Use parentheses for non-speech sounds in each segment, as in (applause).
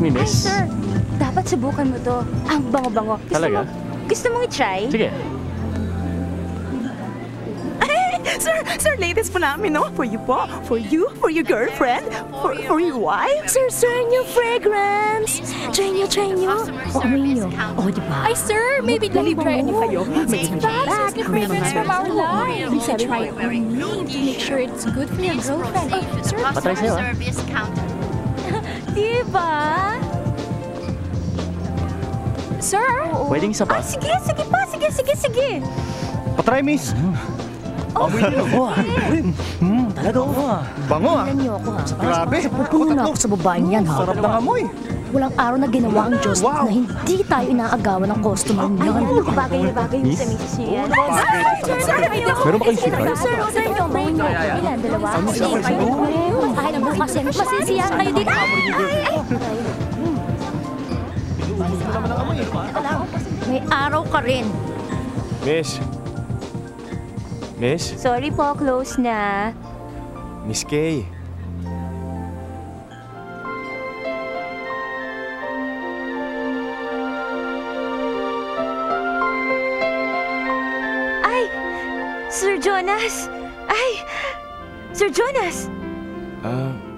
Excuse me, Ay, sir. Dapat subukan mo to. Ang bango-bango. Gusto Talaga? Mo, gusto mong i-try? Sige. (laughs) Sir, sir, latest po namin, no? For you po, for you, for your girlfriend, for, for your wife. Sir, sir, new fragrance. Try nyo, try nyo. O, amoy nyo. O, di ba? Ay, sir, maybe delivery niyo kayo. May It's fast. It's fragrance from our line. You should try it on me to make sure it's good for your girlfriend. Oh, sir, Patry sa'yo, ah. Ba? sir. Pwedeng isa pa? Ah, sige, sige pa. Sige, sige, sige. Patry, miss. Amoy din ako ah. Hmm, talaga ako ah. Bango ah. Tingnan niyo ako, ha? Grabe. Pupunan ako sa babaeng yan, ha? Sarap ng amoy. Walang araw na ginawa ang Diyos Wow. na hindi tayo inaagawan ng customer niya. Ay, ano bagay na bagay mo sa misis niya yan? Meron ba kayong cigar? Sir, sir, ito, niyo. Ilan, dalawa? Bukas yan, masisiyahan kayo dito. Ay, ay, May araw ka rin. Miss. Miss? Sorry po, close na. Miss Kay.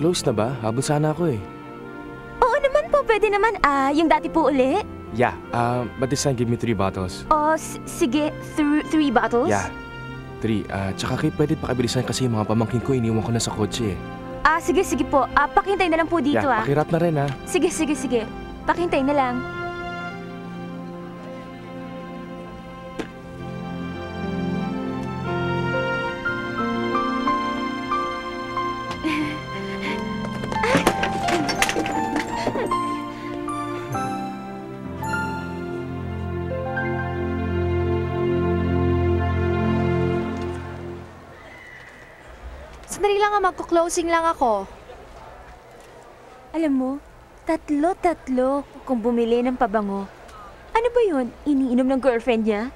Close na ba? Habol sana ako eh. Oo naman po, pwede naman. Ah, yung dati po uli? Yeah, uh, but this time give me three bottles. O, s- sige, thr- three bottles? Yeah. Three. Ah, tsaka kay pwede pakabilisan kasi yung mga pamangkin ko iniwan ko na sa kotse eh. Ah, sige, sige po. Ah, pakintay na lang po dito yeah, ah. pakirap na rin ah. Sige, sige, sige. Pakintay na lang. Magko-closing lang ako. Alam mo, tatlo-tatlo kung bumili ng pabango. Ano ba yun? Iniinom ng girlfriend niya?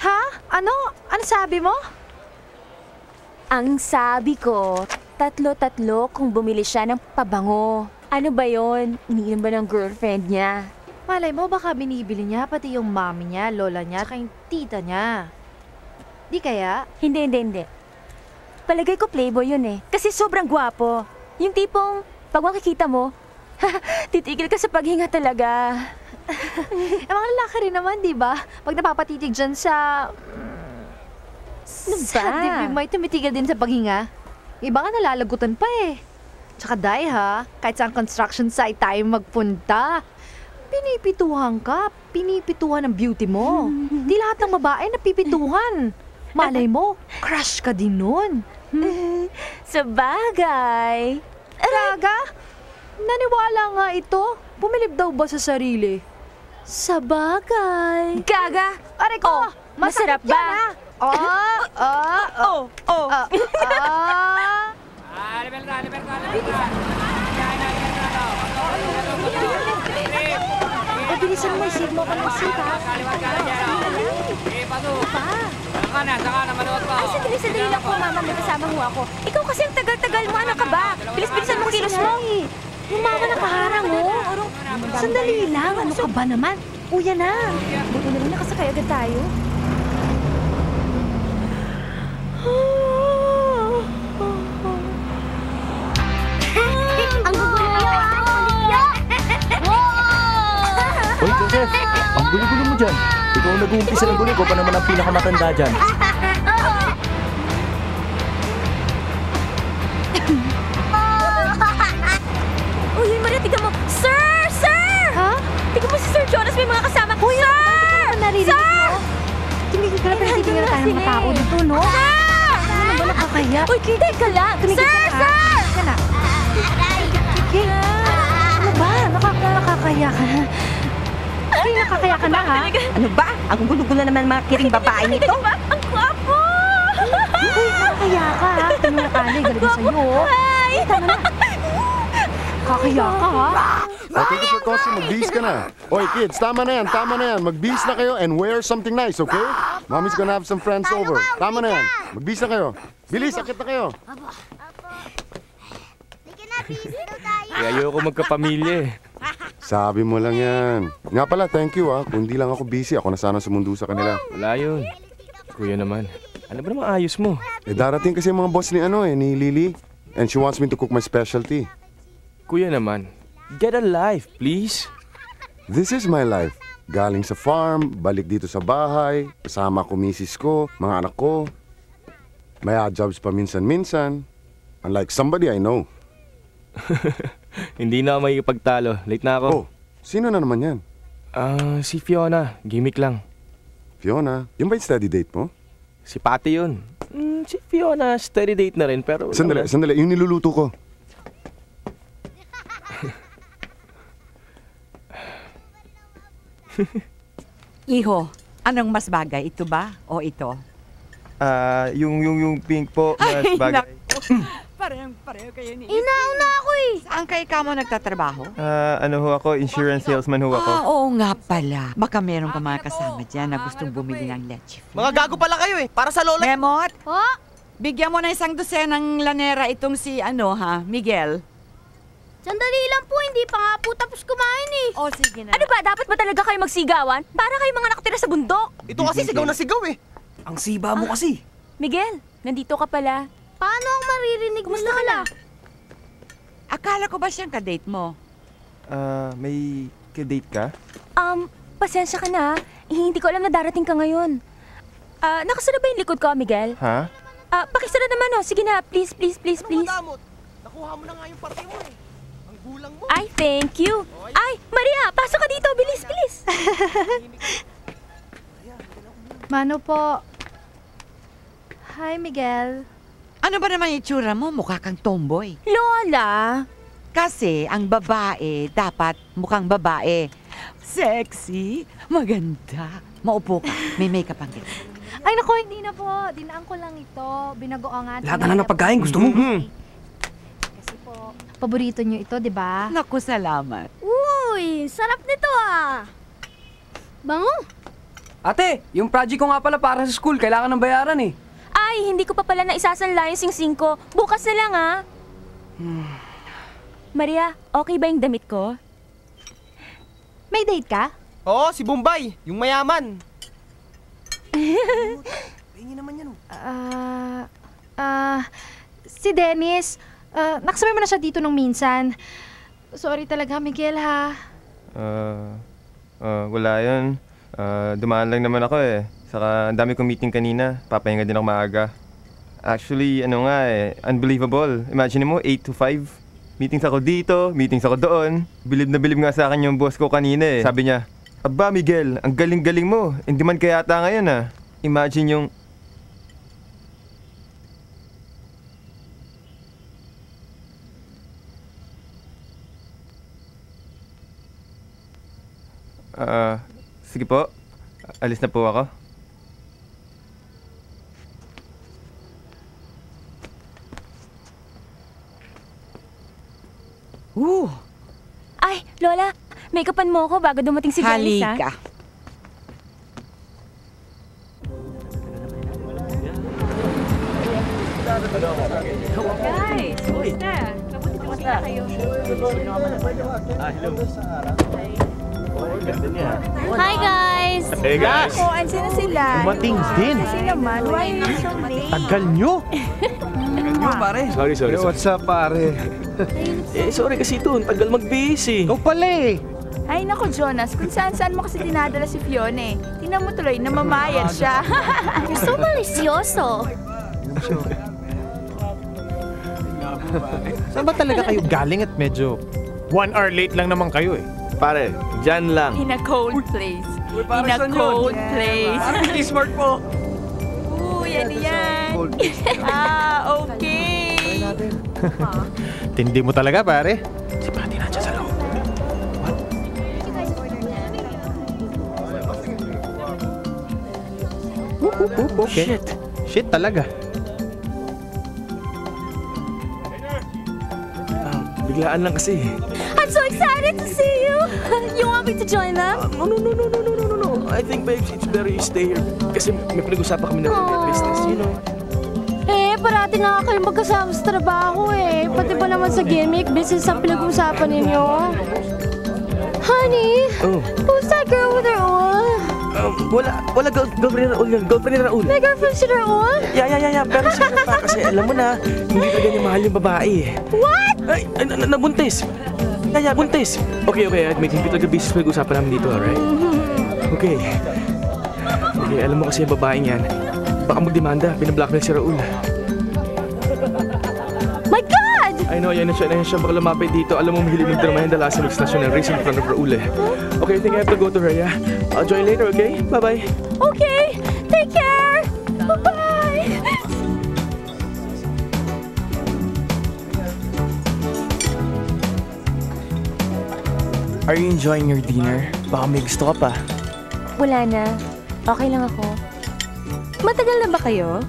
Ha? Ano? Ano sabi mo? Ang sabi ko, tatlo-tatlo kung bumili siya ng pabango. Ano ba yon? Iniinom ba ng girlfriend niya? Malay mo, baka binibili niya pati yung mami niya, lola niya, at yung tita niya. Di kaya? Hindi, hindi, hindi. Palagay ko playboy yun eh. Kasi sobrang gwapo. Yung tipong, pag makikita mo, (laughs) titigil ka sa paghinga talaga. (laughs) Eh, mga lalaki rin naman, di ba? Pag napapatitig dyan sa... Ano Sa ba? dibdib, may tumitigil din sa paghinga. Iba nga nalalagutan pa eh. Tsaka dahil ha, kahit saan construction site tayo magpunta, pinipituhan ka, pinipituhan ang beauty mo. (laughs) Di lahat ng babae napipituhan. Malay mo, crush ka din nun. Sa bagay. Raga, naniwala nga ito. Pumilip daw ba sa sarili? Sa bagay. Gaga! Aray ko! Oh, masarap ba? yan, ah. Oh, oh, oh, Oh, ah, ah. Eh, bilisan mo, isip mo ka ng sita. Ay, sandali, sandali lang po, mama. May kasama mo ako. Ikaw kasi ang tagal-tagal mo. Ano ka ba? Bilis-bilisan mo kilos mo. Yung mama nakaharang, oh. Sandali lang, ano ka ba naman? Uya na. Buti na lang nakasakay agad tayo. Ang gugulo niyo, ah! Hoy, Joseph! Ang gulo-gulo mo dyan. Ikaw ang nag-uumpisa ng gulo ko pa naman ang pinakamatanda dyan. (laughs) Uy, Maria, tignan mo. Sir! Sir! Ha? Tignan mo si Sir Jonas, may mga kasama. Uy, Sir! Naririnig mo? Tumigil ka na, pero titigil na tayo ng mga tao dito, no? Sir! Ano ba nakakaya? Uy, teka lang. Tumigil Sir! ka? Sir! Ka na. Sige. Ano ba? Nakaka nakakaya ka na. Sige, nakakaya ka na, ha? ano ba? Ang gulo-gulo naman mga kiring babae nito. Ang gwapo! Uy, nakakaya ka, ha? Tingnan ka, galing sa'yo. Ay! Tama na. Nakakaya ka, ha? Oh, take off your costume, magbihis ka na. Oy, kids, tama na yan, tama na yan. Magbihis na kayo and wear something nice, okay? Mommy's gonna have some friends over. Tama na yan. Magbihis na kayo. Bilis, akit na kayo. Kaya ayoko magkapamilya eh. Sabi mo lang yan. Nga pala, thank you ah. Kung di lang ako busy, ako na sana sumundo sa kanila. Wala yun. Kuya naman. Ano ba naman ayos mo? Eh, darating kasi yung mga boss ni ano eh, ni Lily. And she wants me to cook my specialty. Kuya naman. Get a life, please. This is my life. Galing sa farm, balik dito sa bahay, kasama ko misis ko, mga anak ko. May odd jobs pa minsan-minsan. Unlike somebody I know. (laughs) (laughs) Hindi na ako makikipagtalo. Late na ako. Oh, sino na naman yan? Ah, si Fiona. Gimmick lang. Fiona, yung ba yung steady date mo? Si Patty yun. Mm, si Fiona, steady date na rin pero... Sandali, sandali, yung niluluto ko. (laughs) Iho, anong mas bagay? Ito ba o ito? Ah, yung, yung, yung pink po, mas bagay. Parehong (laughs) pareho kayo ni Inauna ako eh. Saan kay ka mo nagtatrabaho? Ah, ano ho ako, insurance salesman ho ako. Ah, oo nga pala. Baka meron ka mga kasama dyan na gustong bumili ng leche. Mga gago pala kayo eh. Para sa lola. Memot, Po? bigyan mo na isang dosenang lanera itong si ano ha, Miguel. Sandali lang po, hindi pa nga po tapos kumain eh. O sige na. Ano ba, dapat ba talaga kayo magsigawan? Para kayo mga nakatira sa bundok. Ito kasi sigaw na sigaw eh. Ang siba mo kasi. Miguel, nandito ka pala. Paano ang maririnig Kumusta ka na? Akala ko ba siyang kadate mo? Ah, may kadate ka? Um, pasensya ka na. Eh, hindi ko alam na darating ka ngayon. Ah, nakasara ba yung likod ko, Miguel? Ha? Ah, pakisara naman oh. Sige na, please, please, please, please. Damot. Nakuha mo na nga yung parte mo eh. Ang gulang mo. Ay, thank you. Ay, Maria, pasok ka dito. Bilis, bilis. Mano po. Hi, Miguel. Ano ba naman yung itsura mo? Mukha kang tomboy. Lola. Kasi ang babae dapat mukhang babae. Sexy, maganda. Maupo ka. May makeup ang ganyan. Ay, naku, hindi na po. Dinaan ko lang ito. Binagoangan. Lahat na lang ng pagkain, gusto mo? Kasi po, paborito nyo ito, di ba? Naku, salamat. Uy, sarap nito ah. Bango. Ate, yung project ko nga pala para sa school, kailangan ng bayaran eh. Ay, hindi ko pa pala naisasanla yung singsing ko. Bukas na lang ah. (sighs) Maria, okay ba yung damit ko? May date ka? Oo, si Bombay, yung mayaman. (laughs) Pahingi naman yan. Ah, ah, si Dennis. Ah, nakasabay mo na siya dito nung minsan. Sorry talaga, Miguel, ha? Ah, ah, wala yun. Ah, dumaan lang naman ako eh. Saka ang dami kong meeting kanina. Papahinga din ako maaga. Actually, ano nga eh, unbelievable. Imagine mo, 8 to 5. Meetings ako dito, meetings ako doon. Bilib na bilib nga sa akin yung boss ko kanina eh. Sabi niya, Aba Miguel, ang galing-galing mo. Hindi man kaya ata ngayon ah. Imagine yung... Ah, sige po. Alis na po ako. Uh, Ay, Lola, make-upan mo ako bago dumating si Dennis ah. halika. Hi guys! Hey guys! Oh, andyan na sila. Dumating din. Kasi naman, why are you so late? Tagal nyo! (laughs) Yung pare. Sorry, sorry, sorry. what's up pare? (laughs) Eh, sorry kasi ito. Ang tagal mag-base eh. Ikaw pala eh. Ay, nako Jonas, kung saan saan mo kasi dinadala si Fiona eh. Tingnan mo tuloy, namamayad siya. You're (laughs) so malicioso. Saan ba talaga kayo galing at medyo one hour late lang naman kayo eh? Pare, dyan lang. In a cold place. para In a saan yun? cold place. Parang smart po. Oo, yan yan. (laughs) ah, okay. Tindi mo talaga pare. Si Patty nandiyan sa loob. Okay. Shit. Shit talaga. biglaan lang kasi. I'm so excited to see you! (laughs) You want me to join them? No, no, no, no, no, no, no, no, no. I think, babes, it's better you stay here. Kasi may pinag-usapan kami na business, you know. Parati nga kayo magkasama sa trabaho eh. Pati ba naman sa gimmick, business ang pinag-uusapan ninyo? Honey, Oh, who's that girl with her oil? um, wala, wala girl, girlfriend ni Raul yan. Girlfriend ni Raul. My girlfriend si Raul? Yeah, yeah, yeah, yeah. Pero sige pa, kasi alam mo na, hindi talaga niya mahal yung babae. What? Ay, ay, na, na, nabuntis. Yeah, buntis. Okay, okay, may hindi talaga business pinag-usapan namin dito, alright? Okay. Okay, alam mo kasi yung babaeng yan. Baka magdemanda, pinablockmail si Raul. I know, yan na siya, yan siya baka lumapit dito. Alam mo, mahilig magdrama yan dahil last week's national race in front of Raul eh. Okay, I think I have to go to her, yeah? I'll join later, okay? Bye-bye. Okay, take care! Bye-bye! Are you enjoying your dinner? Baka may gusto ka pa. Wala na. Okay lang ako. Matagal na ba kayo?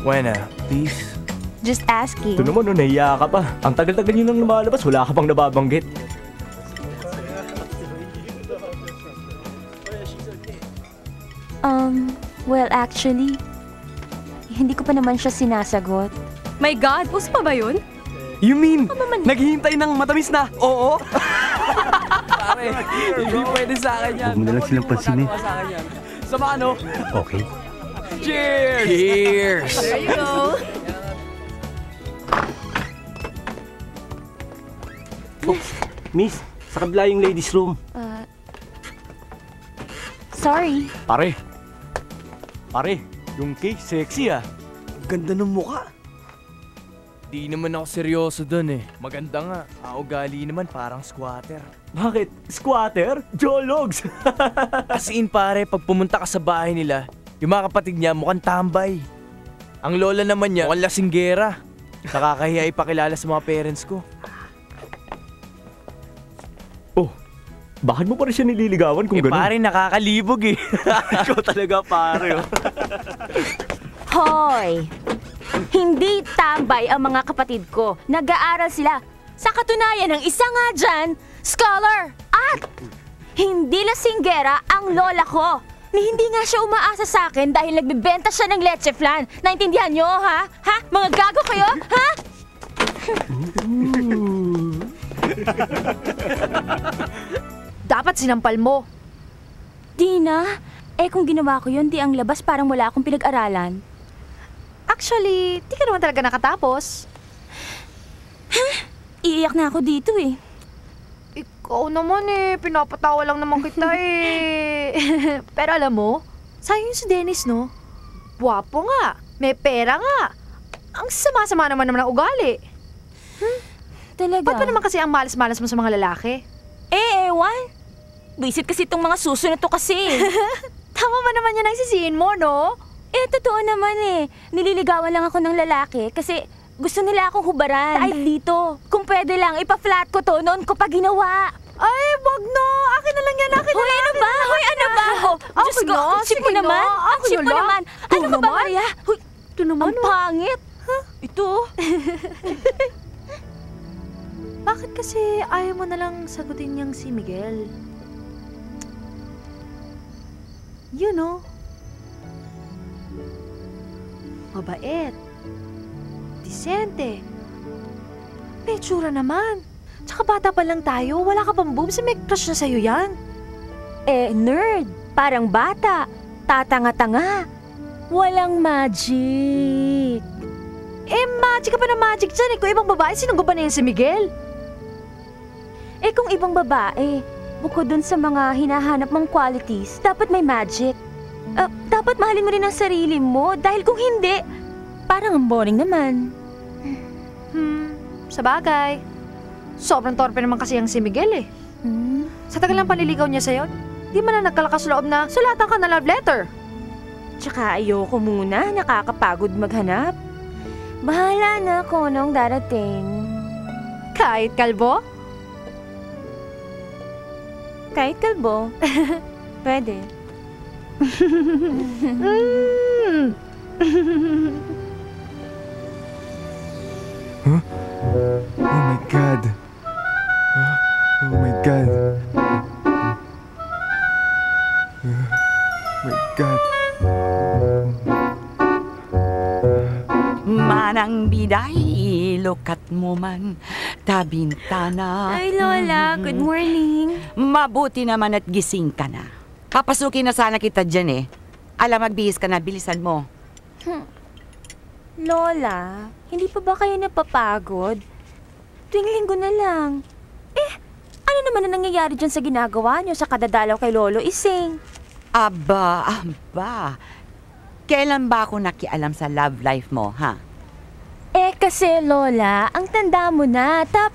Buena, please. Just asking. Ito naman, no, nahiya ka pa. Ang tagal-tagal nyo nang lumalabas, wala ka pang nababanggit. Um, well actually, hindi ko pa naman siya sinasagot. My God, uso pa ba yun? You mean, naghihintay ng matamis na? Oo. (laughs) Pare, hindi pwede sa akin yan. Huwag mo na lang silang pansinin. Sama ano? Okay. Cheers! Cheers! There you go. Miss, sa kabila yung ladies room. Uh, sorry. Pare. Pare, yung cake sexy ah. Ganda ng mukha. Di naman ako seryoso dun eh. Maganda nga. Ang ugali naman parang squatter. Bakit? Squatter? Jologs! (laughs) As in pare, pag pumunta ka sa bahay nila, yung mga kapatid niya mukhang tambay. Ang lola naman niya mukhang lasinggera. Nakakahiya ipakilala sa mga parents ko. Bakit mo pa rin siya nililigawan kung eh ganun? pare, nakakalibog eh. (laughs) Ikaw talaga pare. oh. Hoy! Hindi tambay ang mga kapatid ko. Nag-aaral sila. Sa katunayan ng isa nga dyan, scholar. At hindi lasinggera ang lola ko. Ni hindi nga siya umaasa sa akin dahil nagbibenta siya ng leche flan. Naintindihan nyo, ha? Ha? Mga gago kayo, ha? (laughs) Dapat sinampal mo. Dina, eh kung ginawa ko yun, di ang labas parang wala akong pinag-aralan. Actually, di ka naman talaga nakatapos. Iiyak na ako dito eh. Ikaw naman eh, pinapatawa lang naman kita eh. (laughs) Pero alam mo, sayang si Dennis, no? Buwapo nga, may pera nga. Ang sama-sama naman naman ng ugali. Talaga. Ba't pa naman kasi ang malas-malas mo sa mga lalaki? Eh, ewan. Wisit kasi itong mga suso na to kasi. (laughs) Tama ba naman yan ang sisihin mo, no? eh, totoo naman eh. Nililigawan lang ako ng lalaki kasi gusto nila akong hubaran. Dahil dito. Kung pwede lang, ipa-flat ko to noon ko pa ginawa. Ay, wag no! Akin na lang yan, akin na Hoy, lang, ano akin ba? na, Hoy, ano na. ba? (laughs) Oh, Diyos ko, na, ang cheap mo naman. na, Ang na mo naman. Ano ka ba. Maria? Hoy, Ito naman, ang pangit. Ito. (laughs) Bakit kasi ayaw mo na lang sagutin niyang si Miguel? You know. Mabait. Disente. May tsura naman. Tsaka bata pa lang tayo, wala ka pang boobs, may crush na sa'yo yan. Eh, nerd. Parang bata. Tatanga-tanga. Walang magic. Eh, magic ka pa na magic dyan. Eh, kung ibang babae, sinunggo ba na yan si Miguel? Eh kung ibang babae, bukod dun sa mga hinahanap mong qualities, dapat may magic. Ah, dapat mahalin mo rin ang sarili mo dahil kung hindi, parang ang boring naman. Hmm, sa bagay. Sobrang torpe naman kasi yung si Miguel eh. Hmm? Sa tagal ng panliligaw niya sa'yo, di man na nagkalakas loob na sulatan ka na love letter. Tsaka ayoko muna, nakakapagod maghanap. Bahala na kung anong darating. Kahit kalbo? Kahit kalbo. (laughs) Pwede. Mm. Oh my God. God. my God. Manang biday, lokat mo man, tabintana. Ay, Lola, good morning. Mabuti naman at gising ka na. Papasukin na sana kita dyan eh. Alam, magbihis ka na, bilisan mo. Lola, hindi pa ba kayo napapagod? Tuwing linggo na lang. Eh, ano naman na nangyayari dyan sa ginagawa niyo sa kadadalaw kay Lolo Ising? Aba, aba. Kailan ba ako nakialam sa love life mo, ha? Eh, kasi Lola, ang tanda mo na. Tap,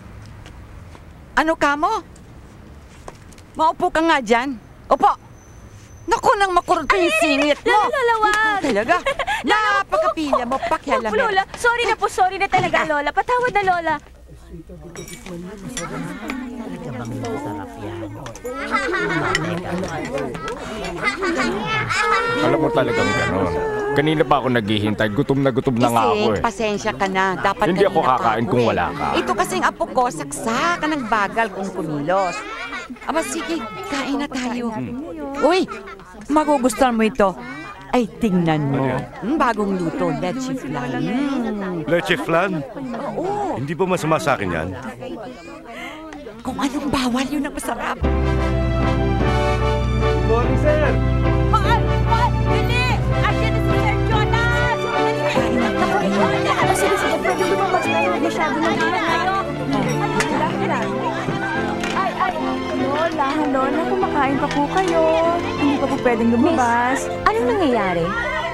Ano ka mo? Maupo ka nga dyan. Opo. Naku, nang makurot ko yung singit mo. Lola, Lola, wag. Talaga. (laughs) Napakapilya mo, pakialam Opo, Lola. Sorry na po, sorry na talaga, Lola. Patawad na, Lola. Alam mo talagang ganon. Kanina pa ako naghihintay. Gutom na gutom na nga ako eh. pasensya ka na. Dapat Hindi ako kanina pa kakain kung eh. wala ka. Ito kasing apo ko, saksa ka ng bagal kung kumilos. Aba, sige, kain na tayo. Uy, magugustuhan mo ito. Ay, tingnan mo. Hmm, bagong luto, leche flan. Mm. Leche flan? Oo. Hindi ba masama sa akin yan? Kung anong bawal yun ang masarap. Morning, sir! Mahal! Mahal! Dili! Andiyan na si Sir Jonas! Sige, sige, pwede lumabas na yun. Masyado na tayo. Ay, ay, Lola, Lola, kumakain pa po kayo. Hindi pa po pwedeng lumabas. Anong nangyayari?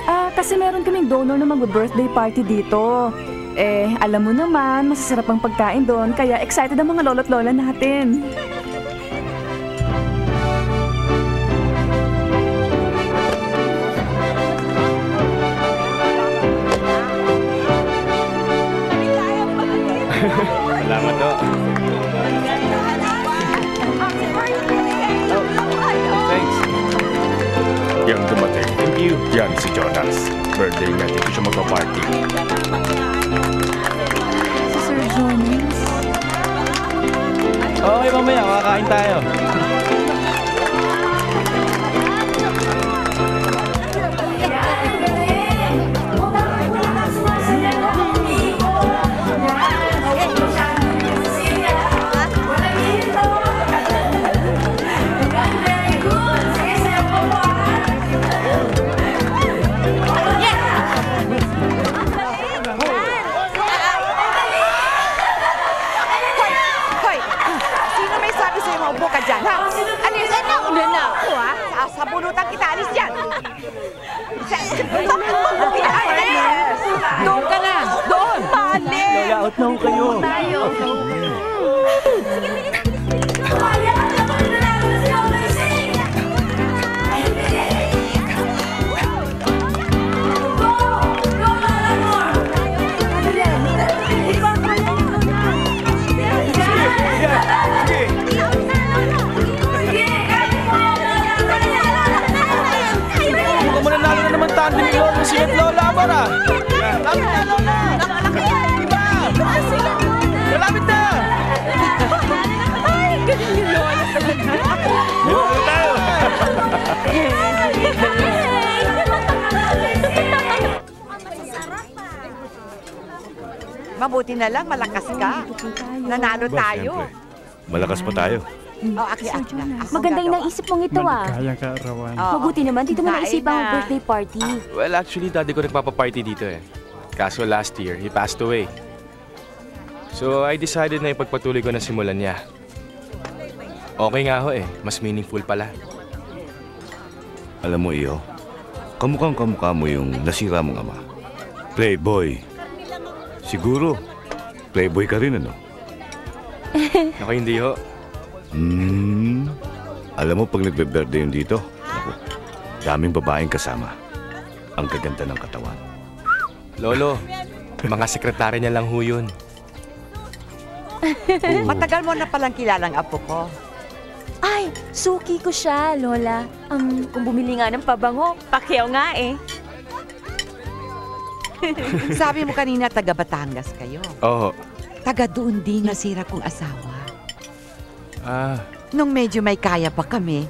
Ah, kasi meron kaming donor na mag-birthday party dito. Eh, alam mo naman, masasarap ang pagkain doon, kaya excited ang mga lolo't lola natin. Salamat to. Thanks. Yan dumating. Thank you. Yan si Jonas. Birthday niya. Dito siya magpa-party. 没有啊还带哦 Mabuti na lang, malakas ka. Nanalo tayo. Malakas pa tayo. Oh, aki, aki na. Maganda yung naisip mong ito ah. kaarawan. Oo. Mabuti naman, dito mo Kain naisipan ang na. birthday party. Well, actually, daddy ko nagpapaparty dito eh. Kaso last year, he passed away. So, I decided na ipagpatuloy ko na simulan niya. Okay nga ho eh. Mas meaningful pala. Alam mo, iyo, kamukhang kamukha mo yung nasira mong ama. Playboy. Siguro, playboy ka rin, ano? (laughs) Ako hindi ho. Hmm. Alam mo, pag nagbe-birthday yun dito, ako, daming babaeng kasama. Ang gaganda ng katawan. Lolo, mga sekretary niya lang ho yun. (laughs) Matagal mo na palang kilalang apo ko. Ay, suki ko siya, Lola. Um, kung bumili nga ng pabango, pakyaw nga eh. (laughs) Sabi mo kanina, taga Batangas kayo. Oo. Taga doon din nasira kong asawa. Ah, Nung medyo may kaya pa kami,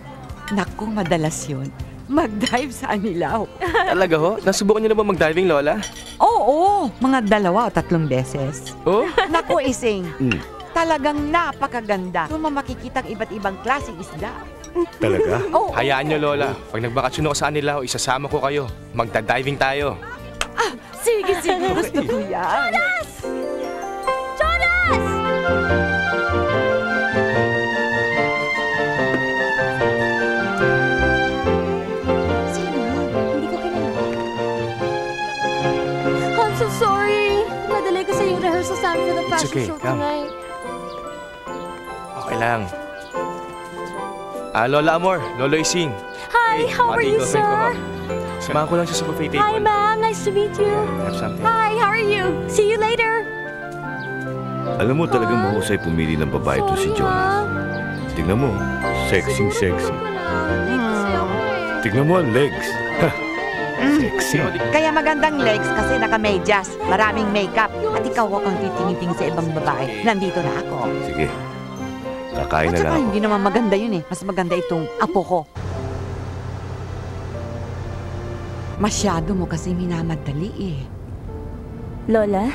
naku, madalas yun. Mag-dive sa Anilaw. (laughs) Talaga ho? Nasubukan niyo na ba mag-diving, Lola? Oo, mga dalawa o tatlong beses. Oh? Naku, Ising, Hmm. Talagang napakaganda. Doon mo makikita ang iba't ibang klaseng isda. Talaga? (laughs) Oo. Hayaan niyo, Lola. Pag nagbakasyon ako sa kanila, isasama ko kayo. Magda-diving tayo. Sige, sige, (laughs) gusto ko yan. Hindi ko kilala. I'm so sorry. Nadalay ko sa yung rehearsal sa amin for the It's fashion okay, show come. tonight. Lang. Ah, Lola Amor, Lolo Ising. Hi, how are you, sir? Samahan ko lang siya sa buffet Hi, table. ma'am. Nice to meet you. Have something. Hi, how are you? See you later. Alam mo talagang mahusay pumili ng babae to si Jonah. Tingnan mo, sexy sexy. Tingnan mo ang legs. Ha, sexy. Kaya magandang legs kasi naka-medyas, maraming makeup, at ikaw huwag kang titingin sa ibang babae. Nandito na ako. Sige, kakain na lang ako. hindi naman maganda yun eh. Mas maganda itong apo ko. Masyado mo kasi minamadali eh. Lola?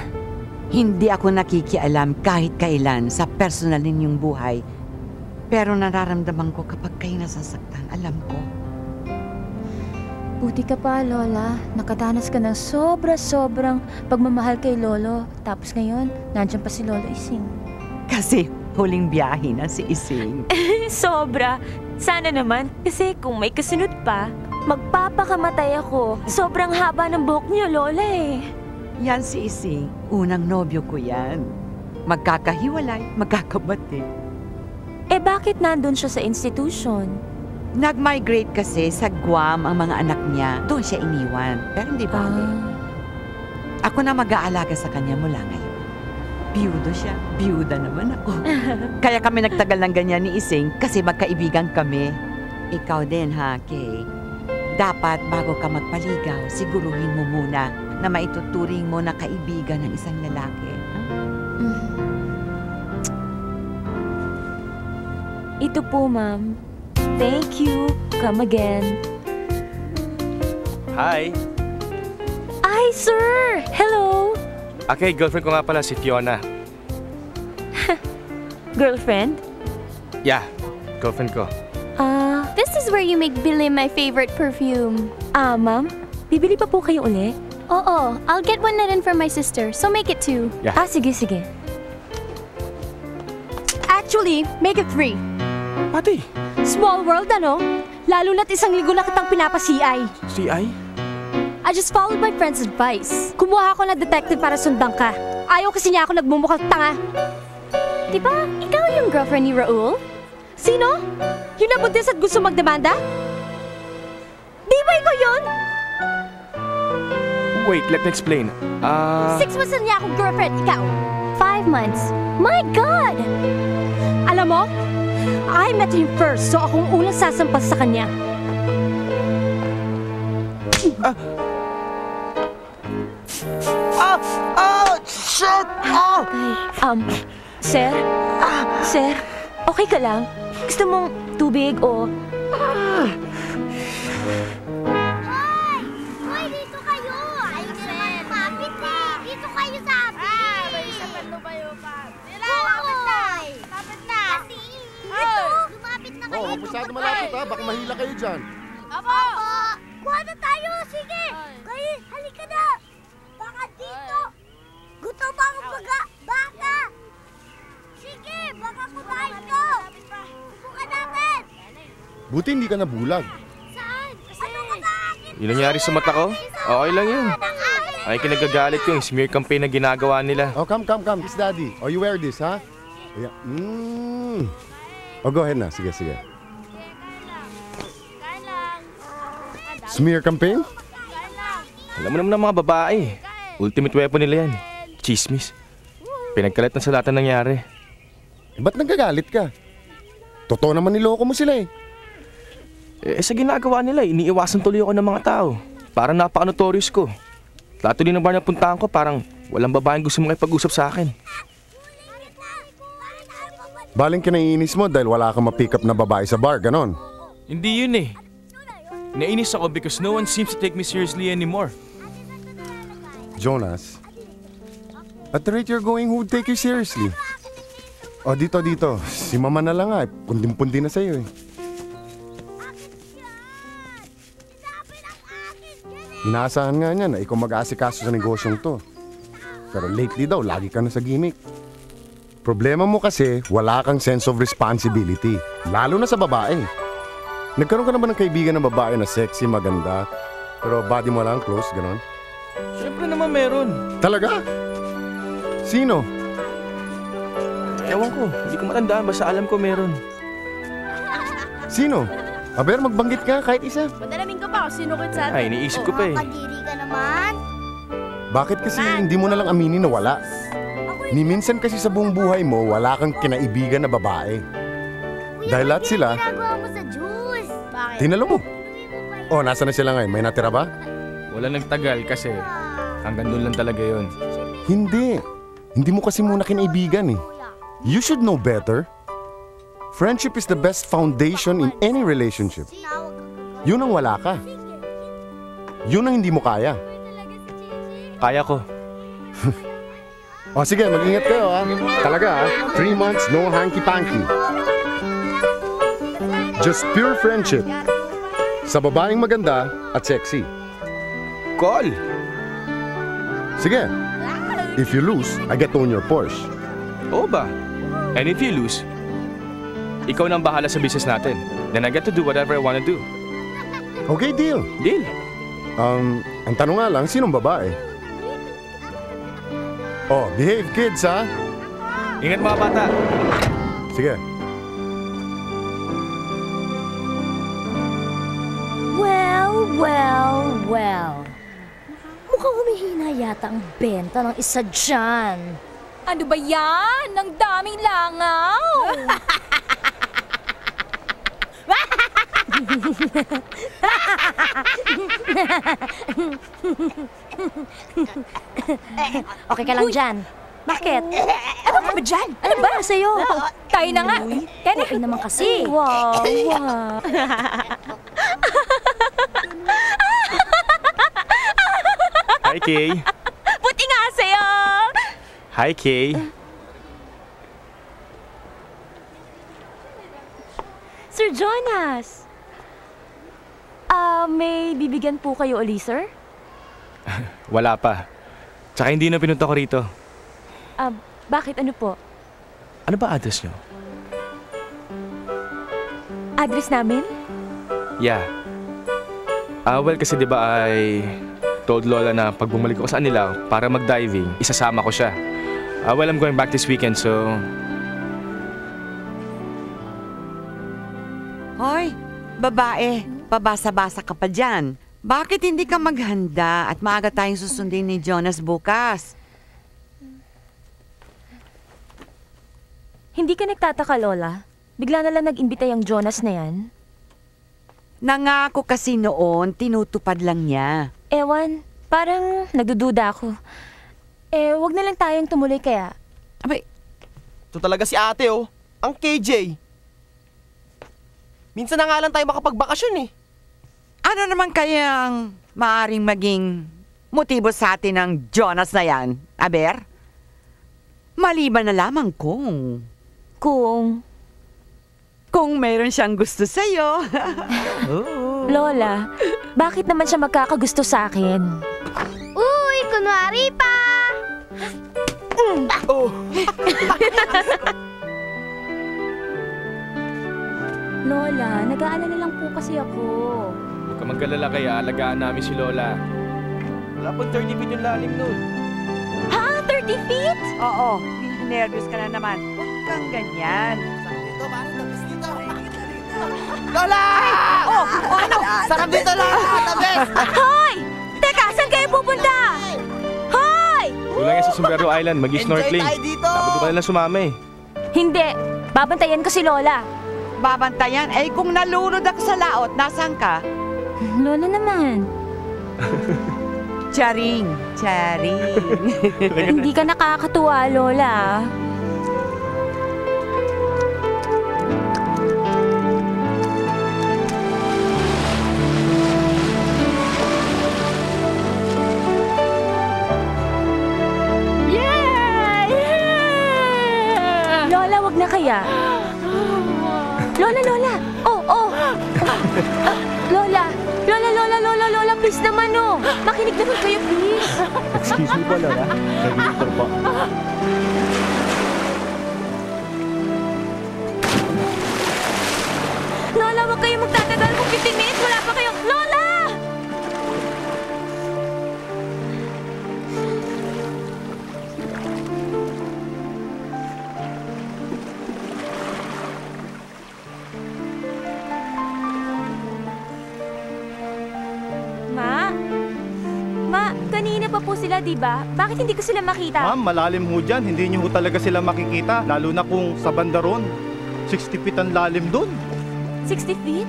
Hindi ako nakikialam kahit kailan sa personal ninyong buhay. Pero nararamdaman ko kapag kayo nasasaktan, alam ko. Buti ka pa, Lola. Nakatanas ka ng sobra-sobrang pagmamahal kay Lolo. Tapos ngayon, nandyan pa si Lolo Ising. Kasi huling biyahe na si Ising. (laughs) Sobra. Sana naman, kasi kung may kasunod pa, magpapakamatay ako. Sobrang haba ng buhok niyo, Lola eh. Yan si Ising, unang nobyo ko yan. Magkakahiwalay, magkakabati. Eh bakit nandun siya sa institution? Nag-migrate kasi sa Guam ang mga anak niya. Doon siya iniwan. Pero hindi ba? Ako na mag-aalaga sa kanya mula ngayon. Biyudo siya. Biyuda naman ako. (laughs) Kaya kami nagtagal ng ganyan ni Ising kasi magkaibigan kami. Ikaw din ha, Kay. Dapat bago ka magpaligaw, siguruhin mo muna na maituturing mo na kaibigan ng isang lalaki. Ito po, ma'am. Thank you. Come again. Hi. Ay, sir! Hello! Okay, girlfriend ko nga pala si Fiona. (laughs) Girlfriend? Yeah, girlfriend ko. Ah, This is where you make Billy my favorite perfume. ah, ma'am? Bibili pa po kayo uli? Oo, I'll get one na rin for my sister, so make it two. Yeah. Ah, sige, sige. Actually, make it three. Pati, Small world, ano? Lalo na't isang linggo na kitang pinapa-CI. Ai? I just followed my friend's advice. Kumuha ako ng detective para sundan ka. Ayaw kasi niya ako nagmumukhang tanga. Di ba, ikaw yung girlfriend ni Raul? Sino? Yung nabuntis at gusto magdemanda? Di ba ikaw yun? Wait, let me explain. Ah... Six months na niya akong girlfriend, ikaw. Five months. My God! Alam mo, I met him first, so akong unang sasampal sa kanya. Ah! Shit! Ah! Um, sir? Sir? Okay ka lang? Gusto mong tubig o... Hoy, dito kayo! Ayun na naman, mapit eh! Dito kayo sa amin! Ah, may isa pa lumayo pa. Sila, lapit na! Lapit na! Kasi, ito! Lumapit na kayo! Oh, masyado malapit ha. Baka mahila kayo dyan. Baga! Baka! Sige! Baka kumain ko! Subukan natin! Buti hindi ka nabulag. Saan? Ano ka ba? Yung nangyari sa mata ko? Okay lang yun. Ay, kinagagalit ko yung smear campaign na ginagawa nila. Oh, come, come, come. It's daddy. Oh, you wear this, ha? Ayan. Mm. Oh, go ahead na. Sige, sige. Smear campaign? Alam mo naman ang mga babae. Ultimate weapon nila yan. Chismis. Pinagkalat na sa lahat ng nangyari. Eh, ba't nagagalit ka? Totoo naman niloko mo sila eh. Eh, sa ginagawa nila, iniiwasan tuloy ako ng mga tao. Parang napaka-notorious ko. Lahat tuloy ng bar na puntahan ko, parang walang babaeng gusto makipag-usap sa akin. Baling kinaiinis mo dahil wala kang ma-pick up na babae sa bar, ganon. Hindi yun eh. Nainis ako because no one seems to take me seriously anymore. Jonas, at the rate you're going, who would take you seriously? O dito, dito. Si mama na lang nga. eh. Pundim-pundi na sa'yo eh. Inaasahan nga niya na ikaw mag-aasikaso sa negosyong to. Pero lately daw, lagi ka na sa gimmick. Problema mo kasi, wala kang sense of responsibility. Lalo na sa babae. Nagkaroon ka na ba ng kaibigan na babae na sexy, maganda, pero body mo lang close, ganon? Siyempre naman meron. Talaga? Sino? Ewan ko, hindi ko matandaan. Basta alam ko meron. Sino? Aber, magbanggit ka kahit isa. Madalamin ko pa ako sinukit sa Ay, iniisip ko pa eh. Kadiri ka naman. Bakit kasi hindi mo na lang aminin na wala? Ni minsan kasi sa buong buhay mo, wala kang kinaibigan na babae. Dahil lahat sila, Ginagawa mo sa juice. Bakit? tinalo mo. Oh, nasa na sila ngayon? May natira ba? (laughs) Wala nagtagal kasi hanggang doon lang talaga yon. Hindi. Hindi mo kasi muna kinaibigan eh. You should know better. Friendship is the best foundation in any relationship. Yun ang wala ka. Yun ang hindi mo kaya. Kaya ko. (laughs) O sige, mag-ingat kayo ha. Talaga ha. Three months, no hanky-panky. Just pure friendship. Sa babaeng maganda at sexy. Call! Sige. If you lose, I get to own your Porsche. Oo ba? And if you lose, ikaw nang bahala sa business natin. Then I get to do whatever I wanna do. Okay, deal. Deal. Um, ang tanong nga lang, sinong babae? Oh, behave kids ha. Ingat mga bata. Sige. Well, well, well. Humihina yata ang benta ng isa dyan. Ano ba yan? Ang daming langaw! okay ka lang dyan. Bakit? Ano ka ba dyan? Ano ba sa'yo? Tayo na nga. Kaya Okay naman kasi. Wow, wow. (laughs) Hi, Kay. (laughs) Buti nga sa'yo! Hi, Kay. Sir Jonas! Ah, may bibigyan po kayo uli, sir? (laughs) Wala pa. Tsaka hindi na pinunta ko rito. Ah, bakit? Ano po? Ano ba address nyo? Address namin? Yeah. Ah, well, kasi di ba ay told Lola na pag bumalik ko sa kanila para mag-diving, isasama ko siya. Ah, well, I'm going back this weekend, so... Hoy, babae, pabasa-basa ka pa dyan. Bakit hindi ka maghanda at maaga tayong susundin ni Jonas bukas? Hindi ka nagtataka, Lola? Bigla na lang nag-imbita yung Jonas na yan? Nangako kasi noon, tinutupad lang niya. Ewan, parang nagdududa ako. Eh, wag na lang tayong tumuloy kaya. Abay, Ito talaga si ate oh. Ang KJ. Minsan na nga lang tayo makapagbakasyon eh. ano naman kayang maaring maging motibo sa atin ng Jonas na yan, Aber? Maliban na lamang kung... Kung... Kung meron siyang gusto sa'yo. (laughs) Lola, bakit naman siya magkakagusto sa akin? Uy, kunwari pa! Oh. (laughs) Lola, nag-aalala lang po kasi ako. Huwag ka magkalala kaya alagaan namin si Lola. Wala pang 30 feet yung lalim nun. Ha? 30 feet? Oo, nervous ka na naman. Huwag kang ganyan. Lola! Oh, oh ano? Sarap dito Lola! Best! Hoy! Teka, saan kayo pupunta? Hoy! Lang yan sa Sombrero Island, mag-snorkeling. Enjoy tayo dito! Dapat doon ka na lang sumama eh. Hindi. Babantayan ko si Lola. Babantayan? Eh, kung nalunod ako sa laot, nasaan ka? Lola naman. (laughs) Charing. Charing. Hindi ka nakakatuwa, Lola. Lola, Lola! Oh, oh! Lola! Lola, Lola, Lola, Lola, please naman, oh! Makinig naman kayo, please! Excuse me po, Lola. Nag-enter po. Lola, huwag kayong magtatagal kung 15 minutes. Wala pa kayo. Lola! Pa po sila, di ba? Bakit hindi ko sila makita? Ma'am, malalim ho dyan. Hindi niyo ho talaga sila makikita. Lalo na kung sa bandaron. 60 feet ang lalim doon. 60 feet?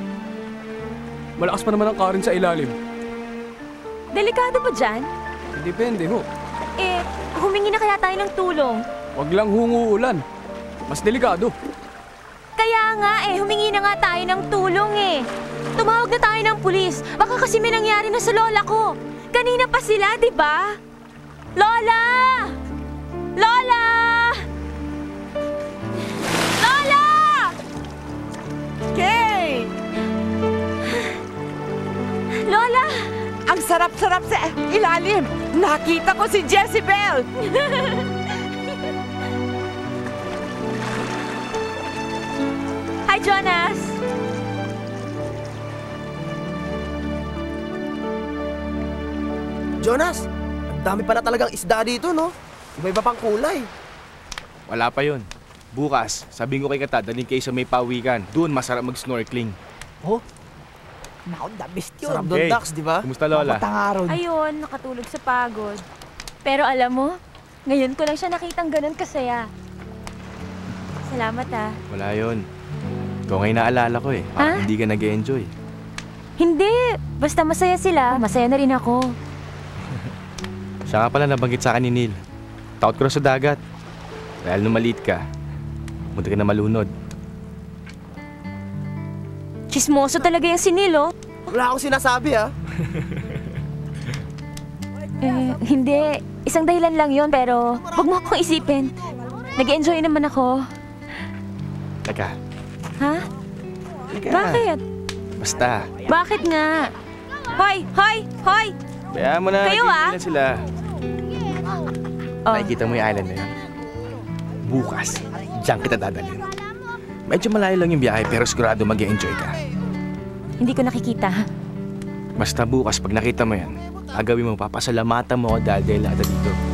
Malakas pa naman ang karin sa ilalim. Delikado ba dyan? Depende ho. Eh, humingi na kaya tayo ng tulong. Wag lang hunguulan. Mas delikado. Kaya nga eh, humingi na nga tayo ng tulong eh. Tumawag na tayo ng pulis. Baka kasi may nangyari na sa lola ko. Kanina pa sila, di ba? Lola! Lola! Lola! Kay! Lola! Ang sarap-sarap sa ilalim. Nakita ko si Jezebel. Hi, Jonas! Jonas, ang dami pala talagang isda dito, no? Iba-iba pang kulay. Wala pa yon. Bukas, sabihin ko kay Kata, dalhin kayo sa may pawikan. Doon masarap mag-snorkeling. Oh? Naku, the best yun. Sarap doon, Dax, di ba? Kumusta, Lola? Matangaron. Ayun, nakatulog sa pagod. Pero alam mo, ngayon ko lang siya nakitang ganun kasaya. Salamat ah. Wala yon. Ikaw ngayon naalala ko eh. Ha? hindi ka nag enjoy Hindi, basta masaya sila, masaya na rin ako. Siya nga pala nabanggit sa akin ni Neil. Takot ko na sa dagat. Dahil nung maliit ka, munti ka na malunod. Chismoso talaga yung sinilo. Wala akong sinasabi, ah. (laughs) Eh, hindi. Isang dahilan lang yon pero huwag mo akong isipin. Nag-enjoy naman ako. Teka, Ha? Bakit? basta. Bakit nga? Hoy! Hoy! Hoy! Bayaan mo na. Kayo, ah? tigilan sila. Nakikita mo yung island na yun? Bukas, diyan kita dadalhin. Medyo malayo lang yung biyahe pero sigurado mag enjoy ka. Hindi ko nakikita. Basta bukas, pag nakita mo yan, gagawin mo, papasalamatan mo ako dahil dahil dito.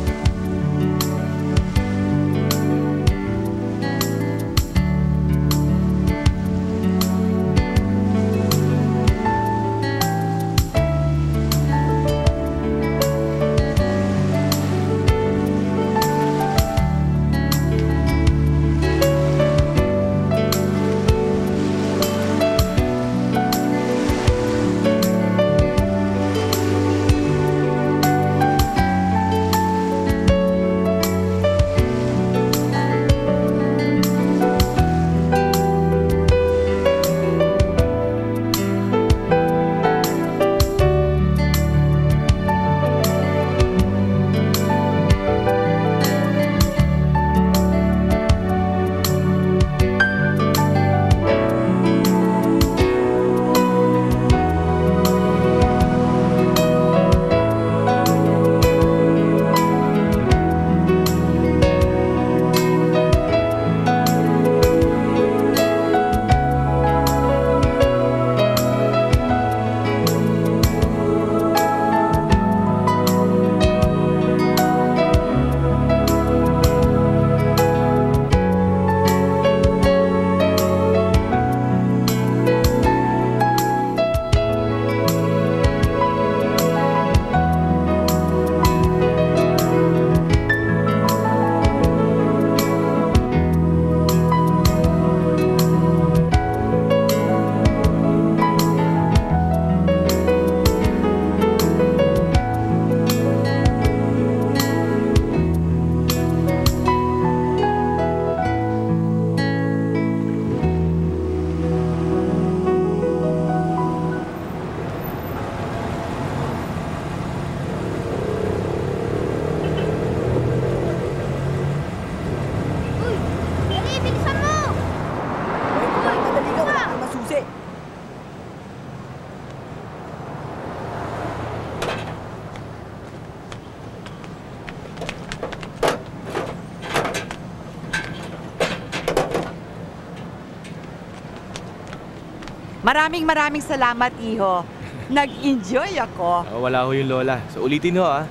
Maraming maraming salamat, Iho. Nag-enjoy ako. Oh, wala ho yung lola. So ulitin ho ah.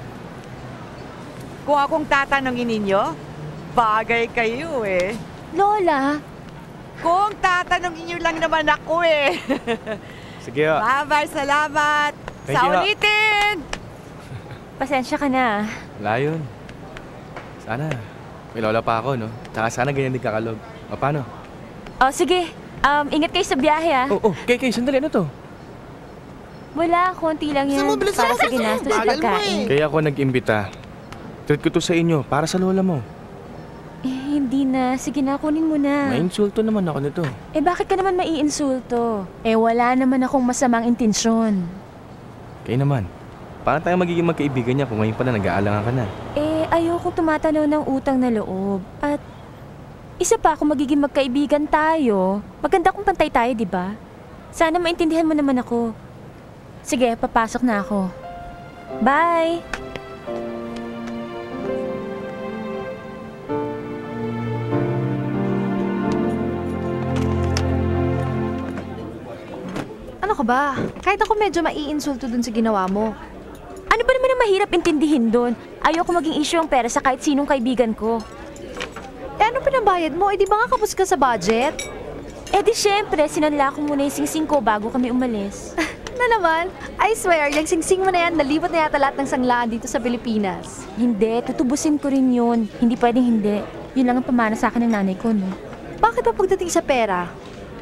Kung akong tatanungin ninyo, bagay kayo eh. Lola? Kung tatanungin nyo lang naman ako eh. (laughs) Sige ho. Bye-bye, salamat. Thank Sa you, ha. ulitin! Pasensya ka na. Wala yun. Sana. May lola pa ako, no? Tsaka sana ganyan din kakalog. O paano? O sige, um, ingat kayo sa biyahe ah. Oh, oh, kay, kay, sandali, ano to? Wala, konti lang yan. Para sa ginastos sa pagkain. Kaya ako nag-imbita. Treat ko to sa inyo, para sa lola mo. Eh, hindi na. Sige na, kunin mo na. Nainsulto naman ako nito. Eh, bakit ka naman maiinsulto? Eh, wala naman akong masamang intensyon. Kayo naman. Paano tayo magiging magkaibigan niya kung ngayon pa na nag-aalangan ka na? Eh, ayoko tumatanaw ng utang na loob. At isa pa, kung magiging magkaibigan tayo, maganda kung pantay tayo, di ba? Sana maintindihan mo naman ako. Sige, papasok na ako. Bye! Ano ka ba? Kahit ako medyo maiinsulto dun sa ginawa mo. Ano ba naman ang mahirap intindihin doon? Ayoko maging issue ang pera sa kahit sinong kaibigan ko. Eh ano pinabayad mo? Eh di ba nga kapos ka sa budget? Eh di syempre, sinanla ko muna yung singsing ko bago kami umalis. (laughs) na naman? I swear, yung singsing mo na yan, nalibot na yata lahat ng sanglaan dito sa Pilipinas. Hindi, tutubusin ko rin yun. Hindi pwedeng hindi. Yun lang ang pamana sa akin ng nanay ko, no? Bakit ba pagdating sa pera,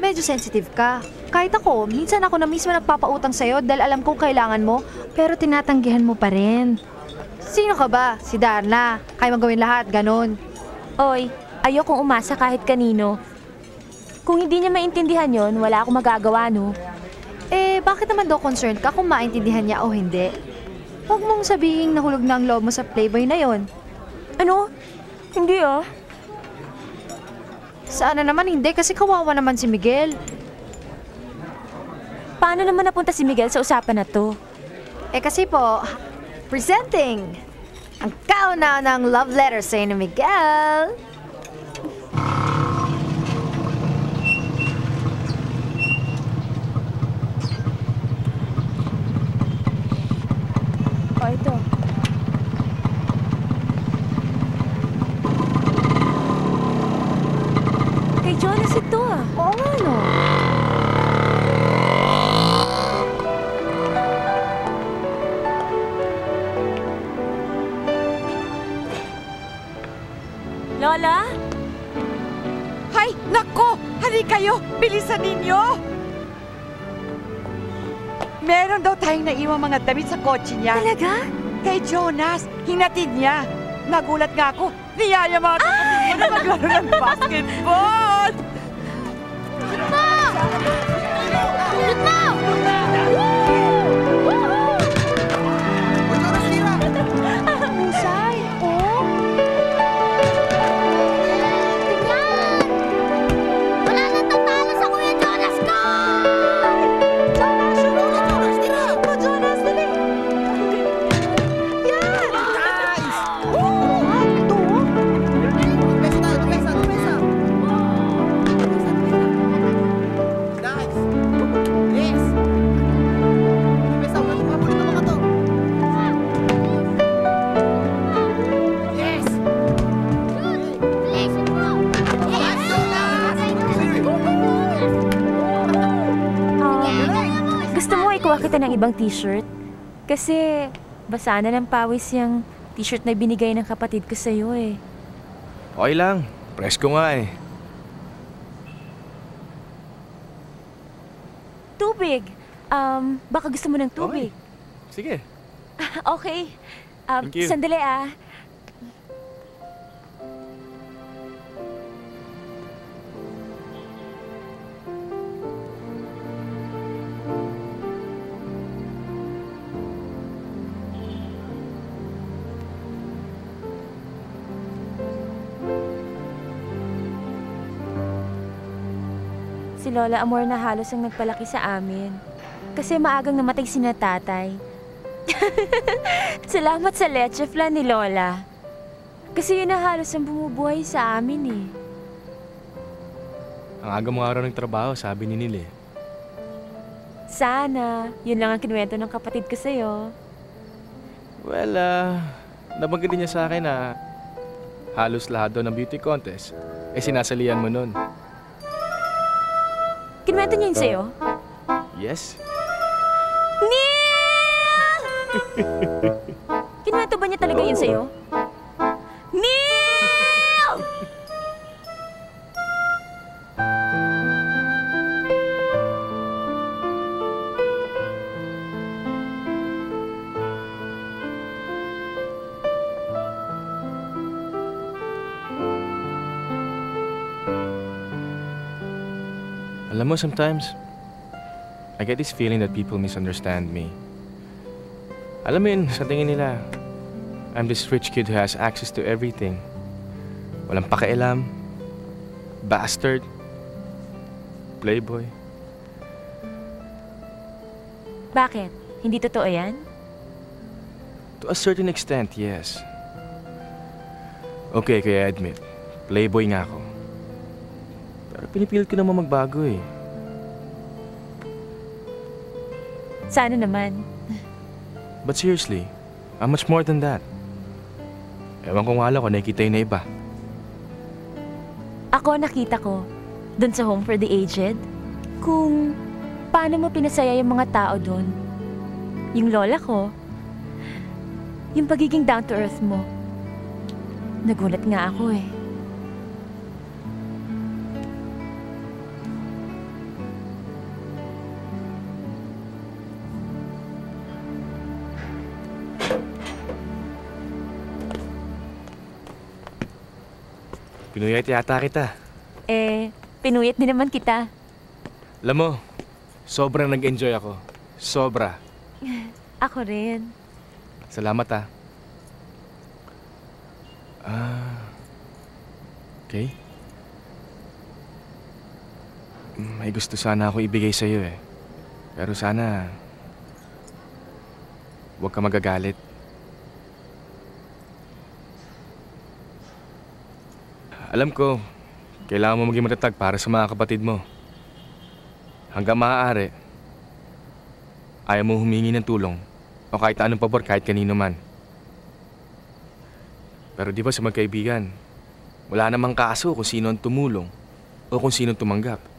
medyo sensitive ka? Kahit ako, minsan ako na mismo nagpapautang sa'yo dahil alam kong kailangan mo, pero tinatanggihan mo pa rin. Sino ka ba? Si Darna. Kaya magawin lahat, ganon. Oy, ayokong umasa kahit kanino. Kung hindi niya maintindihan yon, wala akong magagawa, no? Eh, bakit naman daw concerned ka kung maintindihan niya o hindi? Huwag mong sabihin nahulog na ang loob mo sa playboy na yon. Ano? Hindi ah. Sana naman hindi kasi kawawa naman si Miguel. Paano naman napunta si Miguel sa usapan na to? Eh kasi po, presenting ang kauna-unang love letter sa'yo ni Miguel. Mga damit sa kotse niya. Talaga? Kay Jonas, hinatid niya. Nagulat nga ako. Niyaya mga kapatid ko na maglaro ng basketball! Husay, ibang t-shirt? Kasi basa na ng pawis yung t-shirt na binigay ng kapatid ko sa'yo eh. Okay lang. Press ko nga eh. Tubig! Um, baka gusto mo ng tubig. Sige. (laughs) Okay. Um, Thank you. Sandali ah. Lola Amor na halos ang nagpalaki sa amin. Kasi maagang namatay si na tatay. (laughs) Salamat sa leche flan ni Lola. Kasi yun na halos ang bumubuhay sa amin eh. Ang aga mo nga raw ng trabaho, sabi ni Nil eh. Sana, yun lang ang kinuwento ng kapatid ko sa'yo. Well, ah, nabanggit din niya sa akin na halos lahat daw ng beauty contest, eh sinasalihan mo nun. Kinuwento niya yun sa'yo? Yes? Neil! (laughs) Kinuwento ba niya talaga yun sa'yo? Alam mo, sometimes, I get this feeling that people misunderstand me. Alam mo yun, sa tingin nila, I'm this rich kid who has access to everything. Walang pakialam, bastard, playboy. Bakit? Hindi totoo yan? To a certain extent, yes. Okay, kaya admit, playboy nga ako. Pero pinipilit ko naman magbago eh. Sana naman. But seriously, I'm much more than that. Ewan ko nga lang kung nakikita yun na iba. Ako nakita ko, dun sa Home for the Aged, kung paano mo pinasaya yung mga tao dun. Yung lola ko, yung pagiging down to earth mo. Nagulat nga ako eh. Pinuyat yata kita. Eh, pinuyat din naman kita. Alam mo, sobrang nag-enjoy ako. Sobra. (laughs) Ako rin. Salamat ah. Ah. Okay. May gusto sana ako ibigay sa'yo eh. Pero sana... Huwag ka magagalit. Alam ko, kailangan mo maging matatag para sa mga kapatid mo. Hanggang maaari, ayaw mo humingi ng tulong o kahit anong pabor kahit kanino man. Pero di ba sa magkaibigan, wala namang kaso kung sino ang tumulong o kung sino ang tumanggap.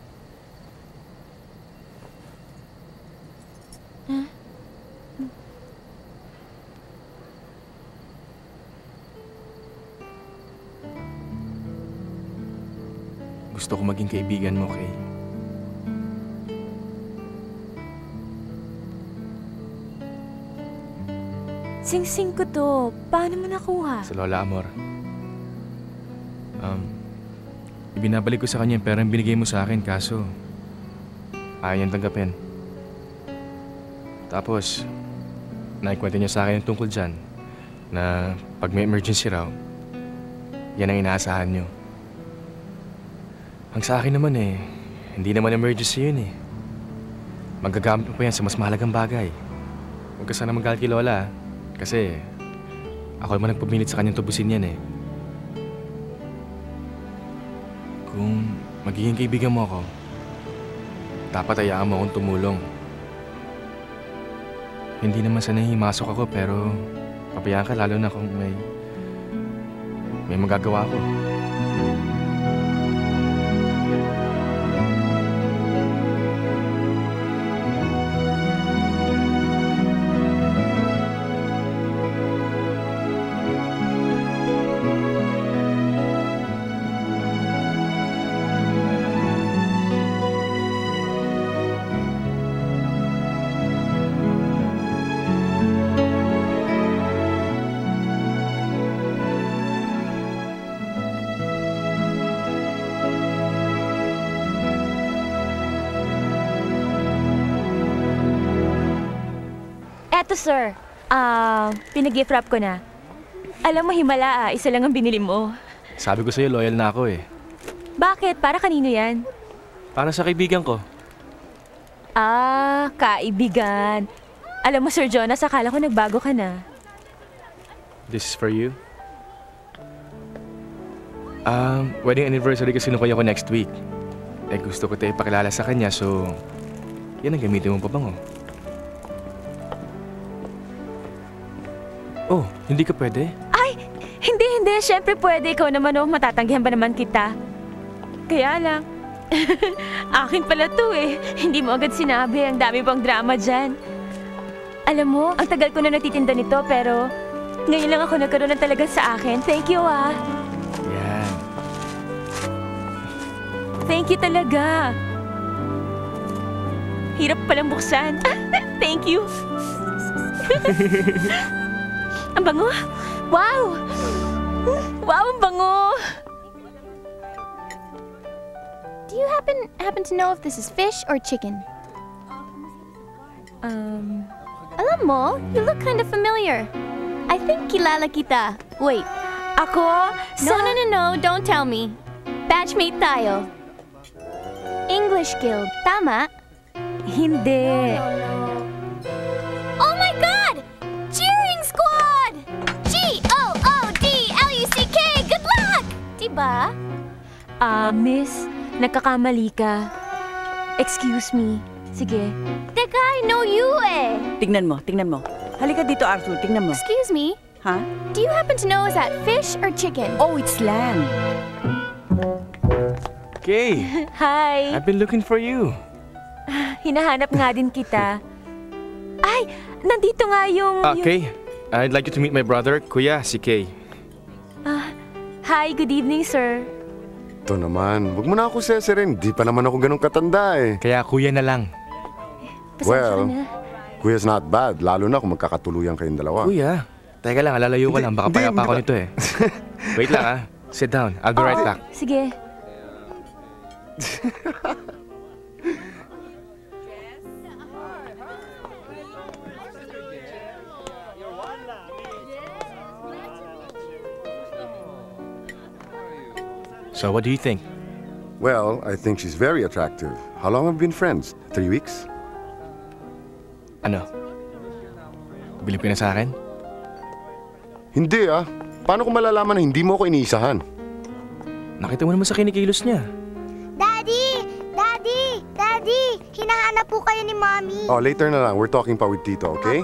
Maging kaibigan mo, Kay. Sing-sing ko to. Paano mo nakuha? Sa Lola Amor. Um, ibinabalik ko sa kanya yung perang binigay mo sa akin kaso ayaw niyang tanggapin. Tapos, naikwento niya sa akin yung tungkol dyan na pag may emergency raw, yan ang inaasahan niyo. Ang sa akin naman eh, hindi naman emergency yun eh. Magagamit mo pa yan sa mas mahalagang bagay. Huwag ka sana magalit kay Lola ah. Kasi ako naman nagpumilit sa kanyang tubusin yan eh. Kung magiging kaibigan mo ako, dapat hayaan mo akong tumulong. Hindi naman sana himasok ako pero papayaan ka lalo na kung may may magagawa ako. Eto sir, ah, pinag-gift wrap ko na. Alam mo, himala ah, isa lang ang binili mo. Sabi ko sa'yo, loyal na ako eh. Bakit? Para kanino yan? Para sa kaibigan ko. Ah, kaibigan. Alam mo, Sir Jonas, akala ko nagbago ka na. This is for you. Um, wedding anniversary kasi ng kuya ko next week. Eh gusto ko tayo ipakilala sa kanya so Yan ang gamitin mong pabango. Oh, hindi ka pwede? Ay, hindi, hindi. Siyempre pwede. Ikaw naman oh, matatanggihan ba naman kita? Kaya lang, (laughs) akin pala to eh. Hindi mo agad sinabi. Ang dami pang drama dyan. Alam mo, ang tagal ko na nagtitinda nito pero ngayon lang ako nagkaroon ng talaga sa akin. Thank you ah. Yan. Thank you talaga. Hirap palang buksan. (laughs) Thank you. (laughs) ang bango. Wow! Wow, ang bango! Do you happen happen to know if this is fish or chicken? Um, alam mo, you look kind of familiar. I think kilala kita. Wait. Ako? No, no, no, no. Don't tell me. Batchmate tayo. English Guild. Tama? Hindi. Oh Diba? Ah, miss, nagkakamali ka. Excuse me. Sige. Teka, I know you eh! Tingnan mo, tingnan mo. Halika dito, Arthur. Tingnan mo. Excuse me? Ha? Do you happen to know is that fish or chicken? Oh, it's lamb. Okay. (laughs) Hi. I've been looking for you. (sighs) Hinahanap nga din kita. Ay, nandito nga yung... Ah, yung- Kay, I'd like you to meet my brother, Kuya, si Kay. Ah, hi, good evening, sir. Ito naman, huwag mo na ako seserin. Di pa naman ako ganun katanda eh. Kaya kuya na lang. Well, na. kuya's not bad. Lalo na kung magkakatuluyan kayong dalawa. Kuya, teka lang, alalayo ka Hindi, lang. Baka hindi, payapa ako nito eh. Wait lang ah. Sit down. I'll be right Oo, back. Sige. (laughs) So what do you think? Well, I think she's very attractive. How long have we been friends? Three weeks? Ano? Bilib ka na sa akin? Hindi ah. Paano ko malalaman na hindi mo ako iniisahan? Nakita mo naman sa kinikilos niya. Daddy! Daddy! Daddy! Hinahanap po kayo ni Mommy. Oh, later na lang. We're talking pa with Tito, okay?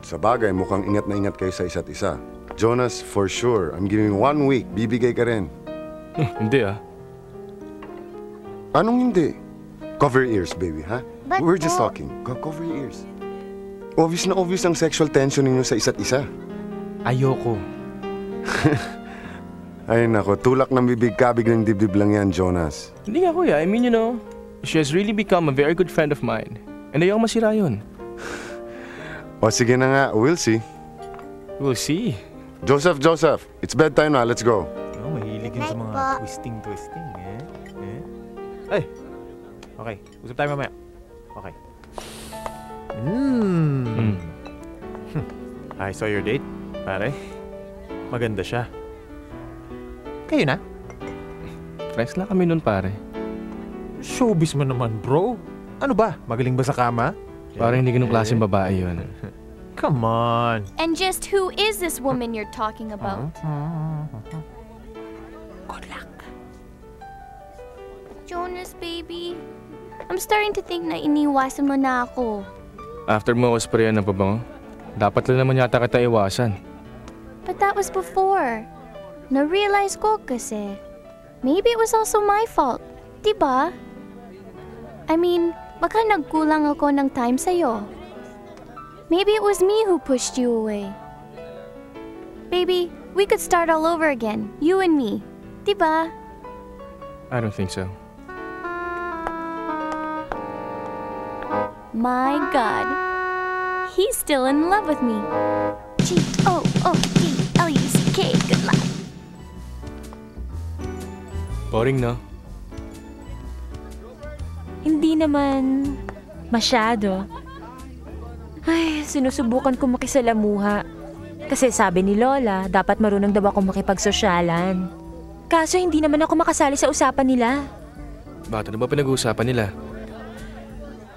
Sa bagay, mukhang ingat na ingat kayo sa isa't isa. Jonas, for sure. I'm giving one week. Bibigay ka rin. (laughs) hindi ah. Anong hindi? Cover your ears, baby, ha? But We're just talking. Go cover your ears. Obvious na obvious ang sexual tension ninyo sa isa't isa. Ayoko. (laughs) Ay nako, tulak ng bibig kabig ng dibdib lang yan, Jonas. Hindi nga kuya. I mean, you know, she has really become a very good friend of mine. And ayoko masira yun. O sige na nga, we'll see. We'll see. Joseph, Joseph, it's bedtime na. Let's go. Mga twisting-twisting, eh. eh? Ay! Okay, usap tayo mamaya. Okay. Hmm. I saw your date, pare. Maganda siya. Kayo na? Friends lang kami nun, pare. Showbiz mo naman, bro. Ano ba? Magaling ba sa kama? Parang hindi ganun klaseng babae yun. Come on. And just who is this woman you're talking about? Good luck. Jonas, baby. I'm starting to think na iniwasan mo na ako. After mo ako sprayan ng pabango, dapat lang naman yata kita iwasan. But that was before. Na-realize ko kasi, maybe it was also my fault. Diba? I mean, baka nagkulang ako ng time sa'yo. Maybe it was me who pushed you away. Baby, we could start all over again, you and me. Diba? I don't think so. My God. He's still in love with me. G-O-O-D-L-U-C-K. Good luck. Boring, no? Hindi naman masyado. Ay, sinusubukan ko makisalamuha. Kasi sabi ni Lola, dapat marunong daw ako makipagsosyalan. Kaso hindi naman ako makasali sa usapan nila. Bakit ano ba pinag-uusapan nila?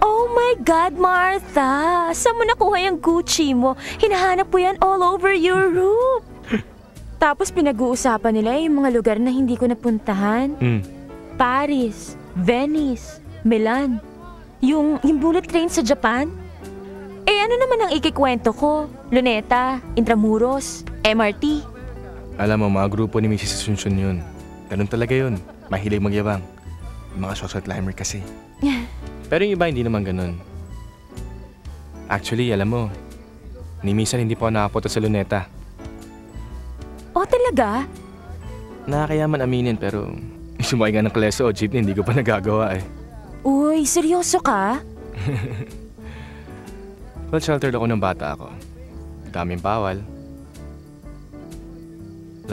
Oh my God, Martha! Saan mo nakuha yung Gucci mo? Hinahanap ko yan all over Europe. (laughs) Tapos pinag-uusapan nila yung mga lugar na hindi ko napuntahan. Hmm. Paris, Venice, Milan. Yung, yung bullet train sa Japan? Eh ano naman ang ikikwento ko? Luneta, Intramuros, MRT. Alam mo, mga grupo ni Mrs. Asuncion yun. Ganun talaga yun. Mahilig magyabang. Yung mga social climber kasi. (laughs) Pero yung iba hindi naman ganun. Actually, alam mo, ni minsan hindi pa nakapunta sa Luneta. Oh, talaga? Nakakaya man aminin pero (laughs) sumakay nga ng kleso o jeepney hindi ko pa nagagawa eh. Uy, seryoso ka? (laughs) Well, sheltered ako ng bata ako. Daming bawal.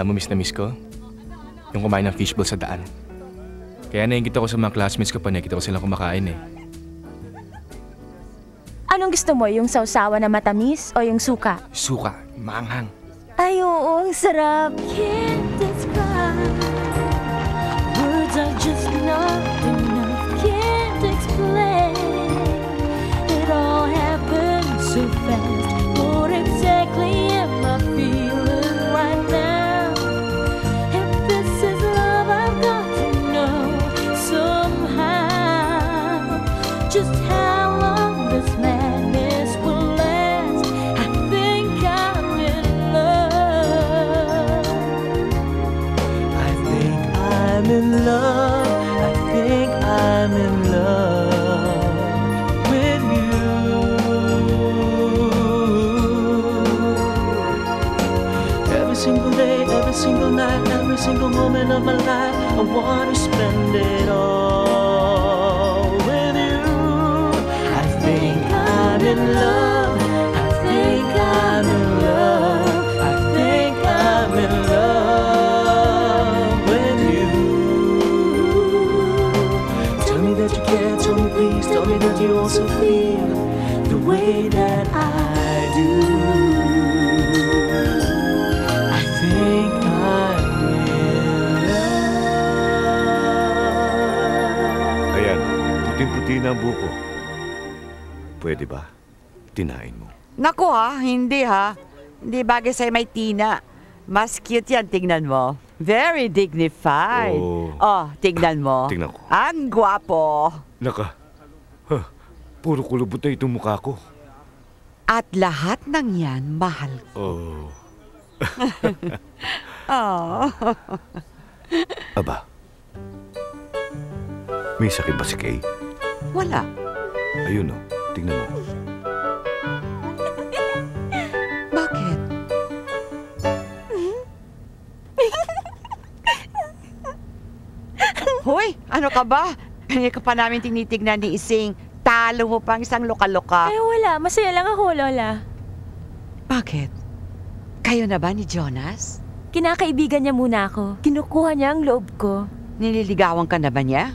Alam mo, miss na miss ko? Yung kumain ng fishbowl sa daan. Kaya naingit ako sa mga classmates ko pa nakita ko silang kumakain eh. Anong gusto mo? Yung sausawa na matamis o yung suka? Suka, maanghang. Ay, oo, ang sarap. Can't describe. Words are just not moment of my life, I want to spend it all with you. I think I'm in love. I think I'm in love. I think I'm in love with you. Tell me that you care, tell me please, tell me that you also feel the way that I do. Puting-puti na ang buko. Pwede ba? Tinahin mo. Naku ha, hindi ha. Hindi bagay sa'yo may tina. Mas cute yan, tingnan mo. Very dignified. Oh. Oh, tingnan mo. Tingnan ko. Ang gwapo. Naka, huh, puro kulubot na itong mukha ko. At lahat ng yan, mahal Oh. (laughs) Oh. (laughs) Aba, may sakit ba si Kay? Wala. Ayun o, tingnan mo. (laughs) Bakit? (laughs) Hoy, ano ka ba? Hindi ka pa namin tinitignan ni Ising. Talo mo pang isang loka-loka. Ay, wala. Masaya lang ako, Lola. Bakit? Kayo na ba ni Jonas? Kinakaibigan niya muna ako. Kinukuha niya ang loob ko. Nililigawan ka na ba niya?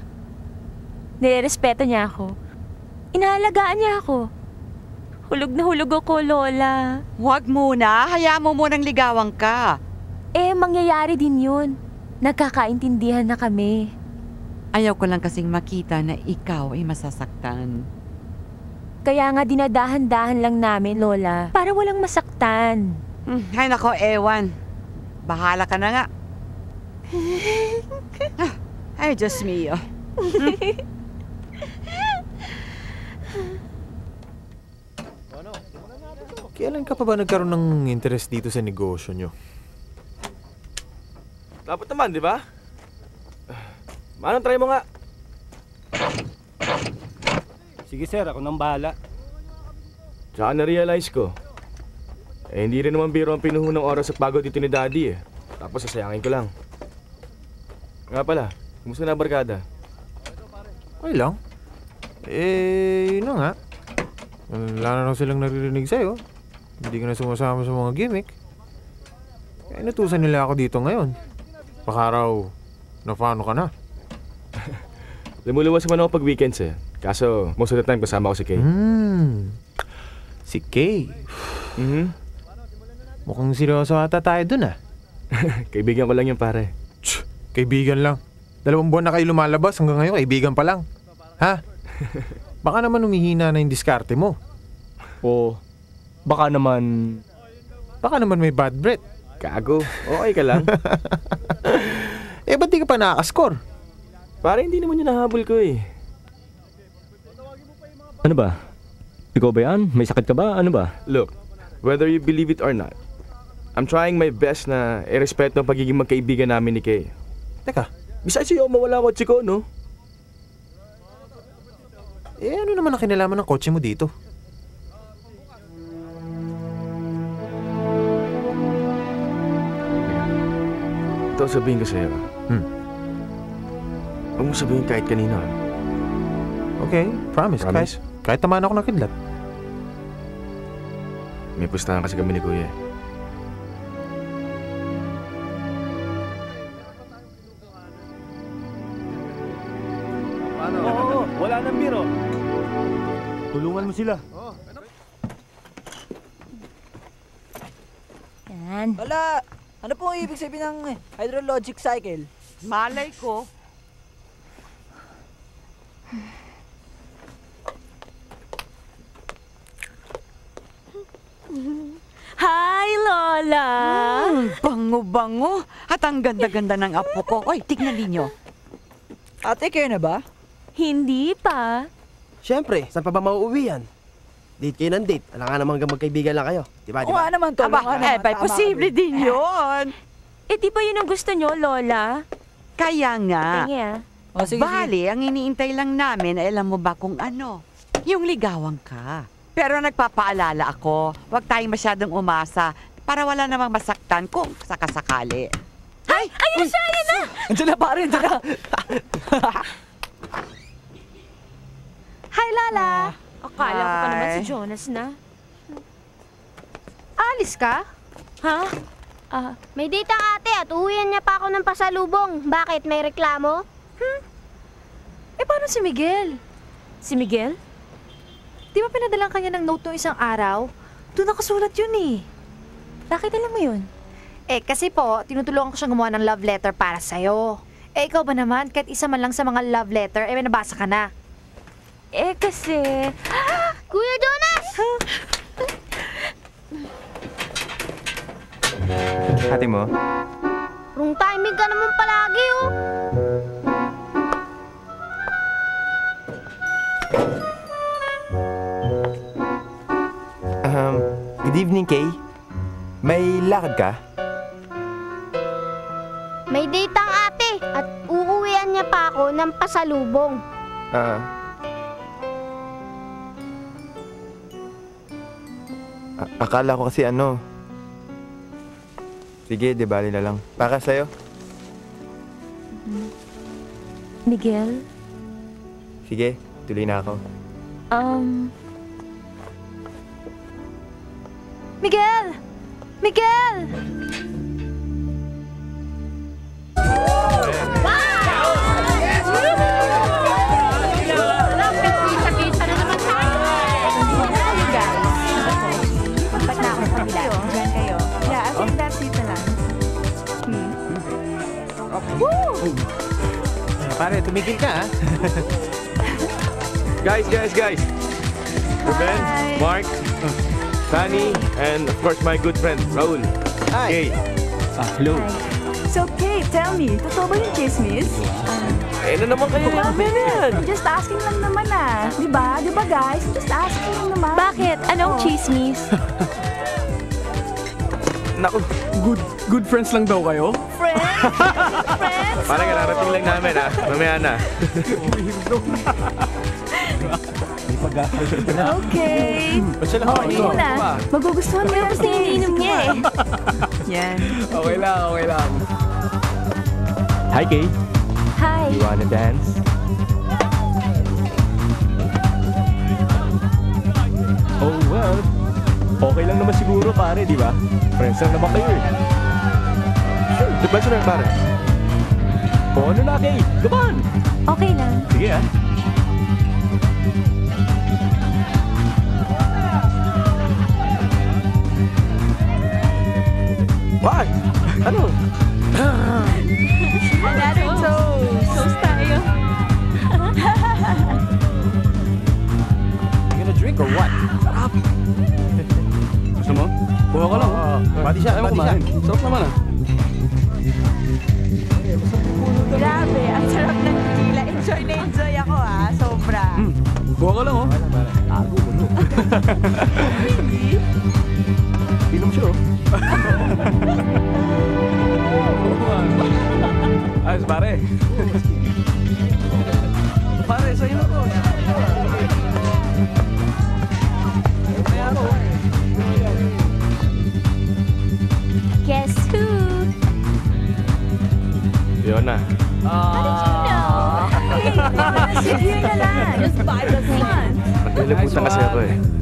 Nirerespeto niya ako. Inaalagaan niya ako. Hulog na hulog ako, Lola. Huwag muna. Hayaan mo munang ligawan ka. Eh, mangyayari din yun. Nagkakaintindihan na kami. Ayaw ko lang kasing makita na ikaw ay masasaktan. Kaya nga dinadahan-dahan lang namin, Lola. Para walang masaktan. Hmm, Ay nako, ewan. Bahala ka na nga. (laughs) Ah, Ay, Diyos mio. (laughs) Kailan ka pa ba nagkaroon ng interest dito sa negosyo nyo? Dapat naman, di ba? Manong, try mo nga. Sige sir, ako nang bahala. Tsaka na-realize ko, eh hindi rin naman biro ang pinuhunang oras at pagod dito ni Daddy eh. Tapos sasayangin ko lang. Nga pala, kumusta na barkada? Okay lang. Eh, yun na nga. Wala na raw silang naririnig sa'yo. Hindi ka na sumasama sa mga gimmick. Kaya inutusan nila ako dito ngayon. Baka raw, nafano ka na. (laughs) Lumuluwas naman ako pag weekends eh. Kaso, most of the time kasama ko si Kay. Hmm. Si Kay. Mhm. Mukhang seryoso ata tayo dun ah. (laughs) Kaibigan ko lang yung pare. Kaibigan lang. Dalawang buwan na kayo lumalabas hanggang ngayon kaibigan pa lang. Ha? (laughs) Baka naman umihina na yung diskarte mo. O, baka naman... Baka naman may bad breath. Kago, okay ka lang. (laughs) eh, ba't di ka pa nakakascore? Pare, hindi naman yun nahabol ko eh. Ano ba? Ikaw ba yan? May sakit ka ba? Ano ba? Look, whether you believe it or not, I'm trying my best na irespeto ang pagiging magkaibigan namin ni Kay. Teka. Besides sa'yo, mawala ko chiko, no? Eh, ano naman ang kinalaman ng kotse mo dito? Ito ang sabihin ko sa'yo. Hmm. Huwag mo sabihin kahit kanino. ah. Okay, promise. Promise? Kahit, kahit tamaan ako ng kidlat. May pustahan kasi kami ni Kuya. eh. Paano? Oo, wala nang biro. Tulungan mo sila. Yan. Wala! Ano po ang ibig sabihin ng hydrologic cycle? Malay ko. Hi, Lola! Hmm, bango-bango. At ang ganda-ganda ng apo ko. Oy, tignan ninyo. Ate, kayo na ba? Hindi pa. Siyempre, saan pa ba mauuwi yan? Date kayo ng date. Alam nga naman magkaibigan lang kayo. Di ba, di Oo ba? naman, Tol. Aba, nga eh, naman. bay, Tama posible din yun. Eh, di ba yun ang gusto nyo, Lola? Kaya nga. Tingi ah. O, sige, Bali, ang iniintay lang namin, ay alam mo ba kung ano? Yung ligawan ka. Pero nagpapaalala ako, huwag tayong masyadong umasa para wala namang masaktan kung sakasakali. Ay! Ayun na siya! Ayun na! (laughs) Andiyan na, pare. Andiyan na. Hi, Lala! Akala ko pa naman Hi. si Jonas na. Alis ka? Ha? Ah, may date ang ate at uwian niya pa ako ng pasalubong. Bakit? May reklamo? Eh, paano si Miguel? Si Miguel? Di ba pinadalang kanya ng note nung isang araw? Doon nakasulat yun eh. Bakit alam mo yun? Eh, kasi po, tinutulungan ko siyang gumawa ng love letter para sa'yo. Eh, ikaw ba naman, kahit isa man lang sa mga love letter, eh, may nabasa ka na. Eh, kasi... Kuya Jonas! Ate mo? Wrong timing ka naman palagi, oh. Um, good evening, Kay. May lakad ka? May date ang ate at uuwian niya pa ako ng pasalubong. Ah. A- akala ko kasi ano. Sige, di bali na lang. Para sa'yo. Miguel? Sige, tuloy na ako. Um... Miguel! Miguel! Ah, pare, tumigil ka, ah. (laughs) Guys, guys, guys. Ruben, Mark, Fanny, and of course my good friend, Raul. Hi. Kay. Ah, hello. So, Kate, tell me, totoo ba yung chismis? Eh, na naman kayo namin yan. Just asking lang naman ah. Di ba? Di ba guys? Just asking lang naman. Bakit? Anong Oh. chismis? (laughs) Naku, Good, good friends lang daw kayo? Friends? (laughs) Parang kararating lang namin ha. Mamaya na. Okay. Sila Oh, kumain? ikaw na. Magugustuhan mo yung Kasi iniinom niya eh. Yan. Okay lang, okay lang. Hi, Kay. Hi. You wanna dance? Oh, well. Okay lang naman siguro, pare, di ba? Friends lang naman kayo eh. Sure, the best na pare. O ano na, Kay? Come on! Okay lang. Sige ah. Why? Ano? Another toast. Toast tayo. You gonna drink or what? Gusto mo? Kuha ka lang. Pati siya, Ayaw pati siya. kumain. Sarap naman ah. Inom siya, oh. Ayos, pare. pare, sa'yo na to. Guess who? Fiona. Sige na lang. Just buy the fun. Naglilibutan kasi ako eh.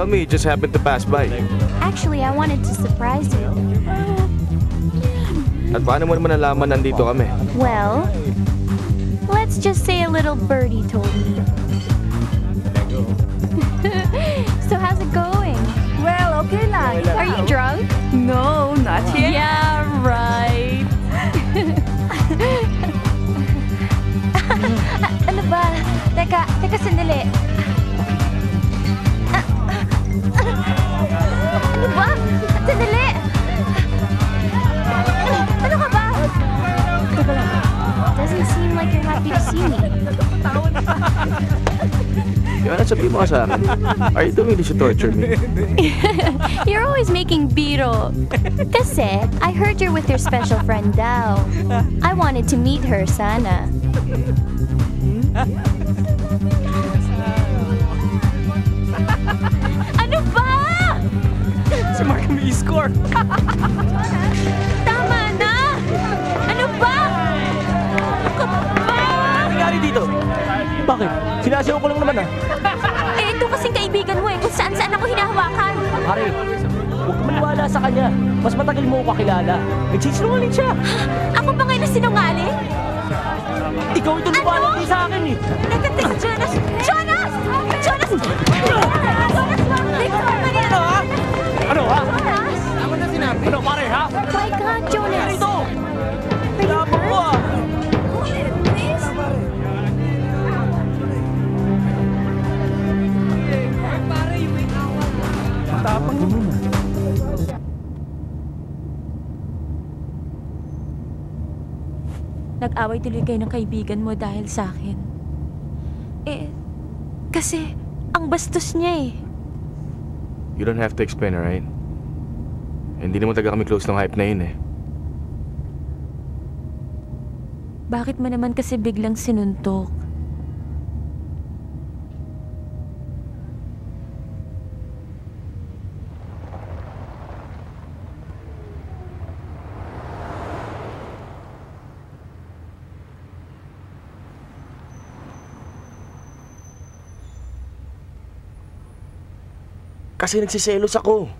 Tell me, you just happened to pass by. Actually, I wanted to surprise you. At paano mo naman nalaman nandito kami? Well, let's just say a little birdie told me. (laughs) so how's it going? Well, okay lang. Are you drunk? No, not yet. Yeah, right. (laughs) (laughs) Ano ba? Teka, teka sandali. Doesn't seem like you're happy to see me. (laughs) Fiona, sabihin mo sa akin. Are you doing this to torture me? (laughs) You're always making biro. Kasi, I heard you're with your special friend daw. I wanted to meet her, sana. (laughs) ano ba? Si Mark may score. Bakit? Sinasayaw ko lang naman, ah. (laughs) Eh, ito kasing kaibigan mo eh, kung saan-saan ako hinahawakan. Pare, huwag maniwala sa kanya. Mas matagal mo ko kakilala. Nagsisinungaling siya. Ako ba ngayon na sinungaling? Ikaw ito lumalaki Ano? sa akin, eh. Teka, teka, Jonas! Jonas! Jonas! Jonas! Teka, Ano, ha? Ano, ha? Jonas! Tama na sinabi. Ano, pare, ha? My God, Jonas! Nag-away tuloy kayo ng kaibigan mo dahil sa akin. Eh, kasi ang bastos niya eh. You don't have to explain, alright? Hindi naman taga kami close ng hype na yun eh. Bakit mo naman kasi biglang sinuntok? Kasi nagsiselos ako.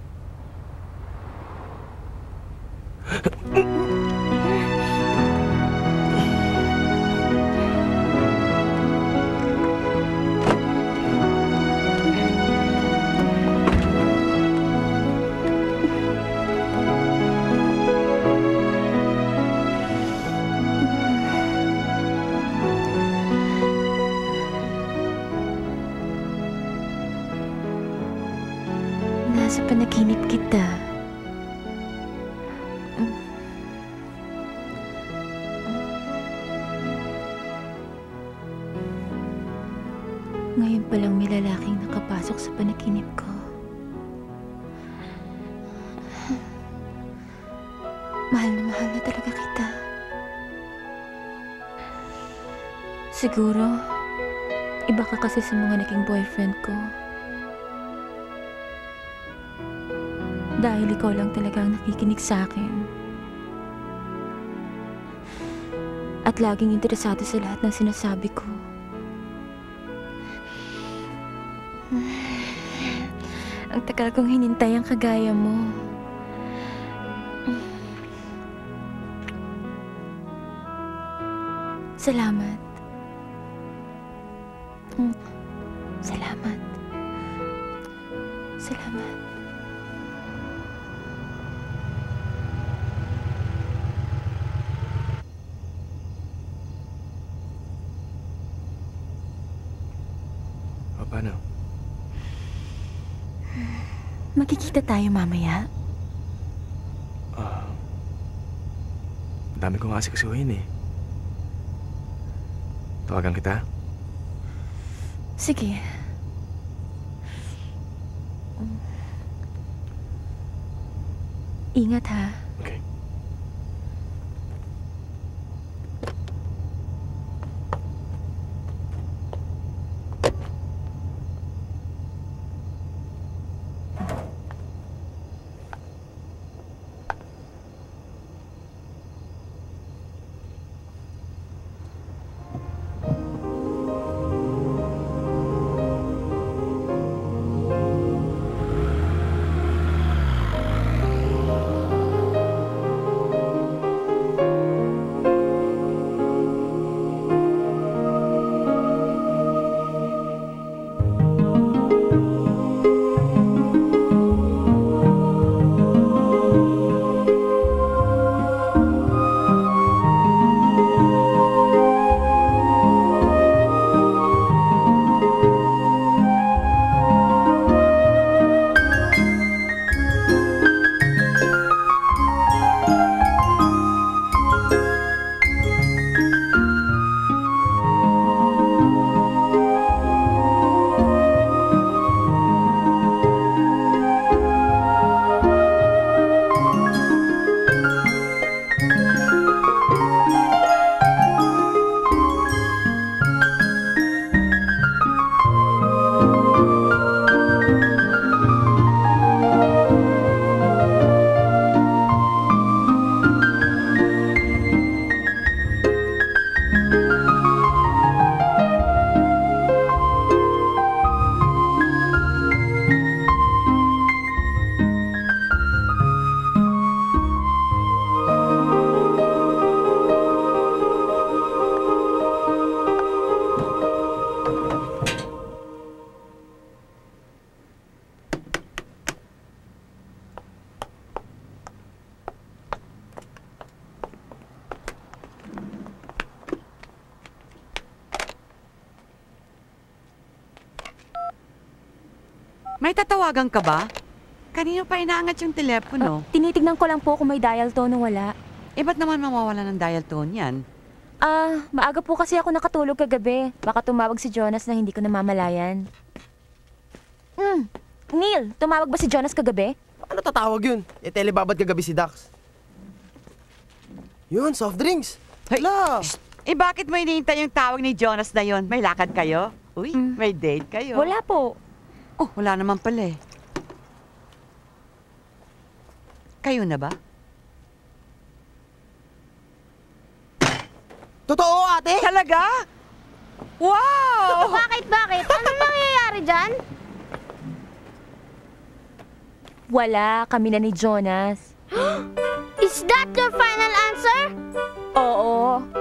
Naging boyfriend ko. Dahil ikaw lang talaga ang nakikinig sa akin. At laging interesado sa lahat ng sinasabi ko. Ang tagal kong hinintay ang kagaya mo. Salamat. Magkikita tayo mamaya. Ah, dami kong asikasuhin eh. Tawagan kita? Sige. Ingat ha. May tatawagan ka ba? Kanino pa inaangat yung telepono? Tinitignan ko lang po kung may dial tone o wala. Eh, ba't naman mawawala ng dial tone yan? Ah, maaga po kasi ako nakatulog kagabi. Baka tumawag si Jonas na hindi ko namamalayan. Hmm, Neil, tumawag ba si Jonas kagabi? Ano tatawag yun? E telebabad kagabi si Dax. Yun, soft drinks. Hala! Eh, bakit mo iniintay yung tawag ni Jonas na yon? May lakad kayo? Uy, may date kayo? Wala po. Oh, wala naman pala eh. Kayo na ba? Totoo, ate? Talaga? Wow! Bakit, bakit? Anong nangyayari dyan? Wala, kami na ni Jonas. (gasps) Is that your final answer? Oo.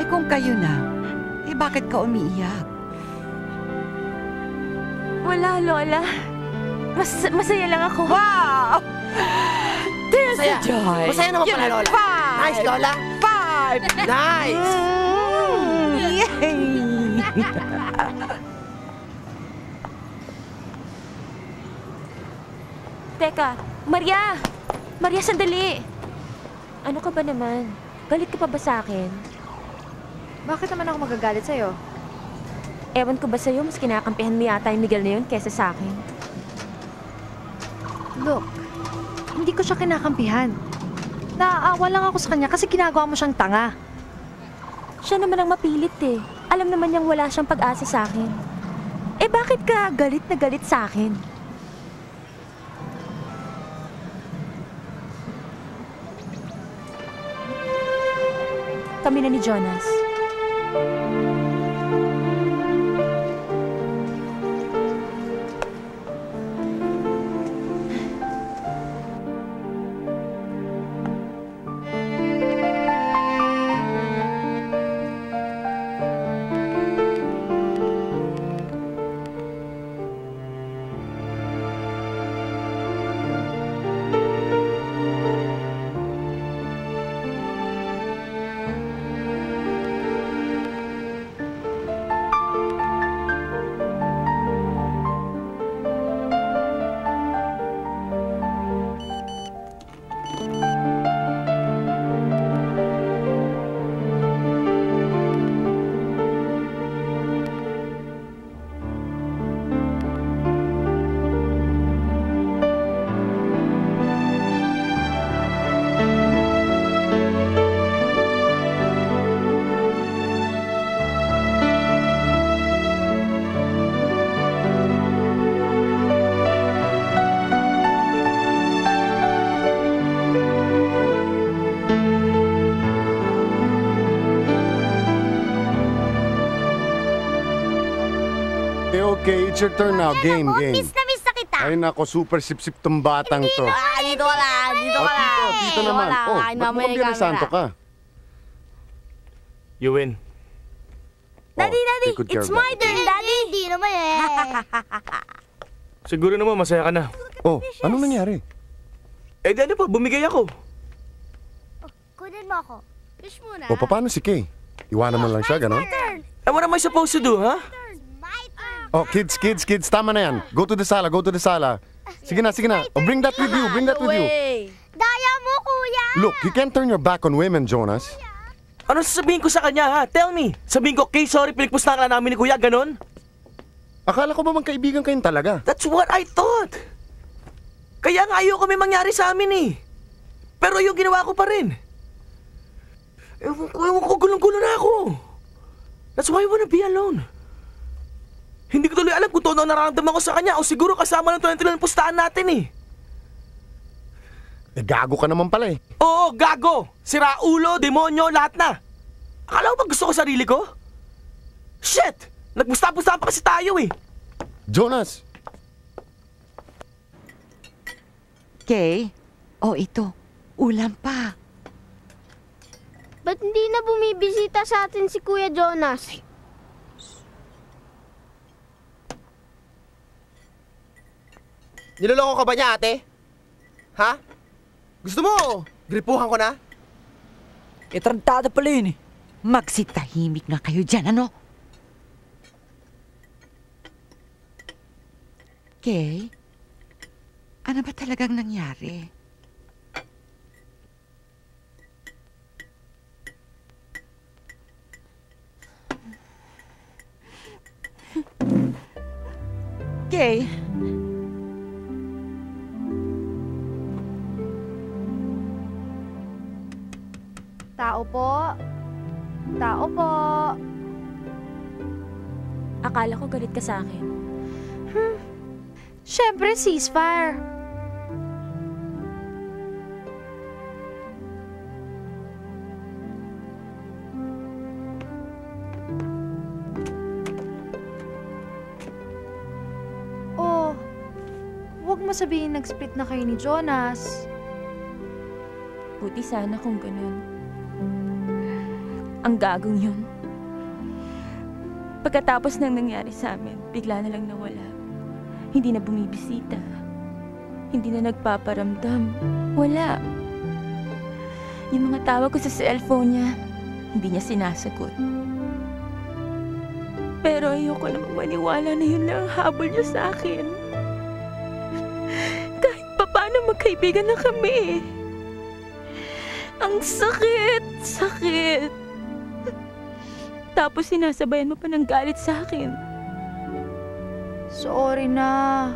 Eh kung kayo na, eh bakit ka umiiyak? Wala, Lola. Mas, masaya lang ako. Wow! There's Masaya. a joy. Masaya naman pala, Lola. Five. Nice, Lola. Five. Nice! Yay! (laughs) Teka, Maria! Maria, sandali! Ano ka ba naman? Galit ka pa ba sa akin? Bakit naman ako magagalit sa'yo? Ewan ko ba sa'yo, mas kinakampihan mo yata yung Miguel na yun kesa sa akin. Look, hindi ko siya kinakampihan. Naaawa lang ako sa kanya kasi ginagawa mo siyang tanga. Siya naman ang mapilit eh. Alam naman niyang wala siyang pag-asa sa akin. Eh bakit ka galit na galit sa akin? Kami na ni Jonas. Okay. It's your turn now. Game, game. Miss na miss na kita. Ay nako, super sip-sip tong batang to. Ah, dito ka lang. Dito Oh, ka lang. tito, tito naman. Wala Oh, ka, ba't mamaya mo Biyernes camera. Santo ka? You win. Daddy, daddy, take good care it's of my turn, daddy. Hindi naman eh. (laughs) Siguro naman masaya ka na. Oh, anong nangyari? Eh, di ano pa, bumigay ako. Kunin mo ako. Fish muna. O, paano si Kay? Iwanan mo lang siya, gano'n? Turn. Eh, what am I supposed to do, ha? Oh, kids, kids, kids, tama na yan. Go to the sala, go to the sala. Sige na, sige na. Oh, bring that with you, bring that with you. Daya mo, kuya. Look, you can't turn your back on women, Jonas. Ano sasabihin ko sa kanya, ha? Tell me. Sabihin ko, Kay, sorry, pinagpusta ka namin ni Kuya, ganon? Akala ko ba magkaibigan kayong talaga? That's what I thought. Kaya nga ayoko may mangyari sa amin, eh. Pero yung ginawa ko pa rin. Ewan ko, ewan ko, gulong-gulo na ako. That's why I wanna be alone. Hindi ko tuloy alam kung tono ang nararamdaman ko sa kanya o siguro kasama ng tuloy ng pustahan natin, eh. Eh, gago ka naman pala eh. Oo, gago! Sira ulo, demonyo, lahat na! Akala ko ba gusto ko sarili ko? Shit! Nagpusta-pusta pa kasi tayo eh! Jonas! Kay? Oh, ito. Ulam pa. Ba't hindi na bumibisita sa atin si Kuya Jonas? Niloloko ka ba niya, ate? Ha? Gusto mo? Gripuhan ko na? Eh, tarantado pala yun eh. Magsitahimik nga kayo dyan, ano? Kay? Ano ba talagang nangyari? Kay? Akala ko galit ka sa akin. Siyempre, ceasefire. Oh, huwag mo sabihin nag-split na kayo ni Jonas. Buti sana kung ganun. Ang gagong yun. Pagkatapos ng nangyari sa amin, bigla na lang nawala. Hindi na bumibisita. Hindi na nagpaparamdam. Wala. Yung mga tawag ko sa cellphone niya, hindi niya sinasagot. Pero ayoko namang maniwala na yun lang ang habol niya sa akin. Kahit pa paano magkaibigan na kami. Ang sakit, sakit. Tapos sinasabayan mo pa ng galit sa akin. Sorry na.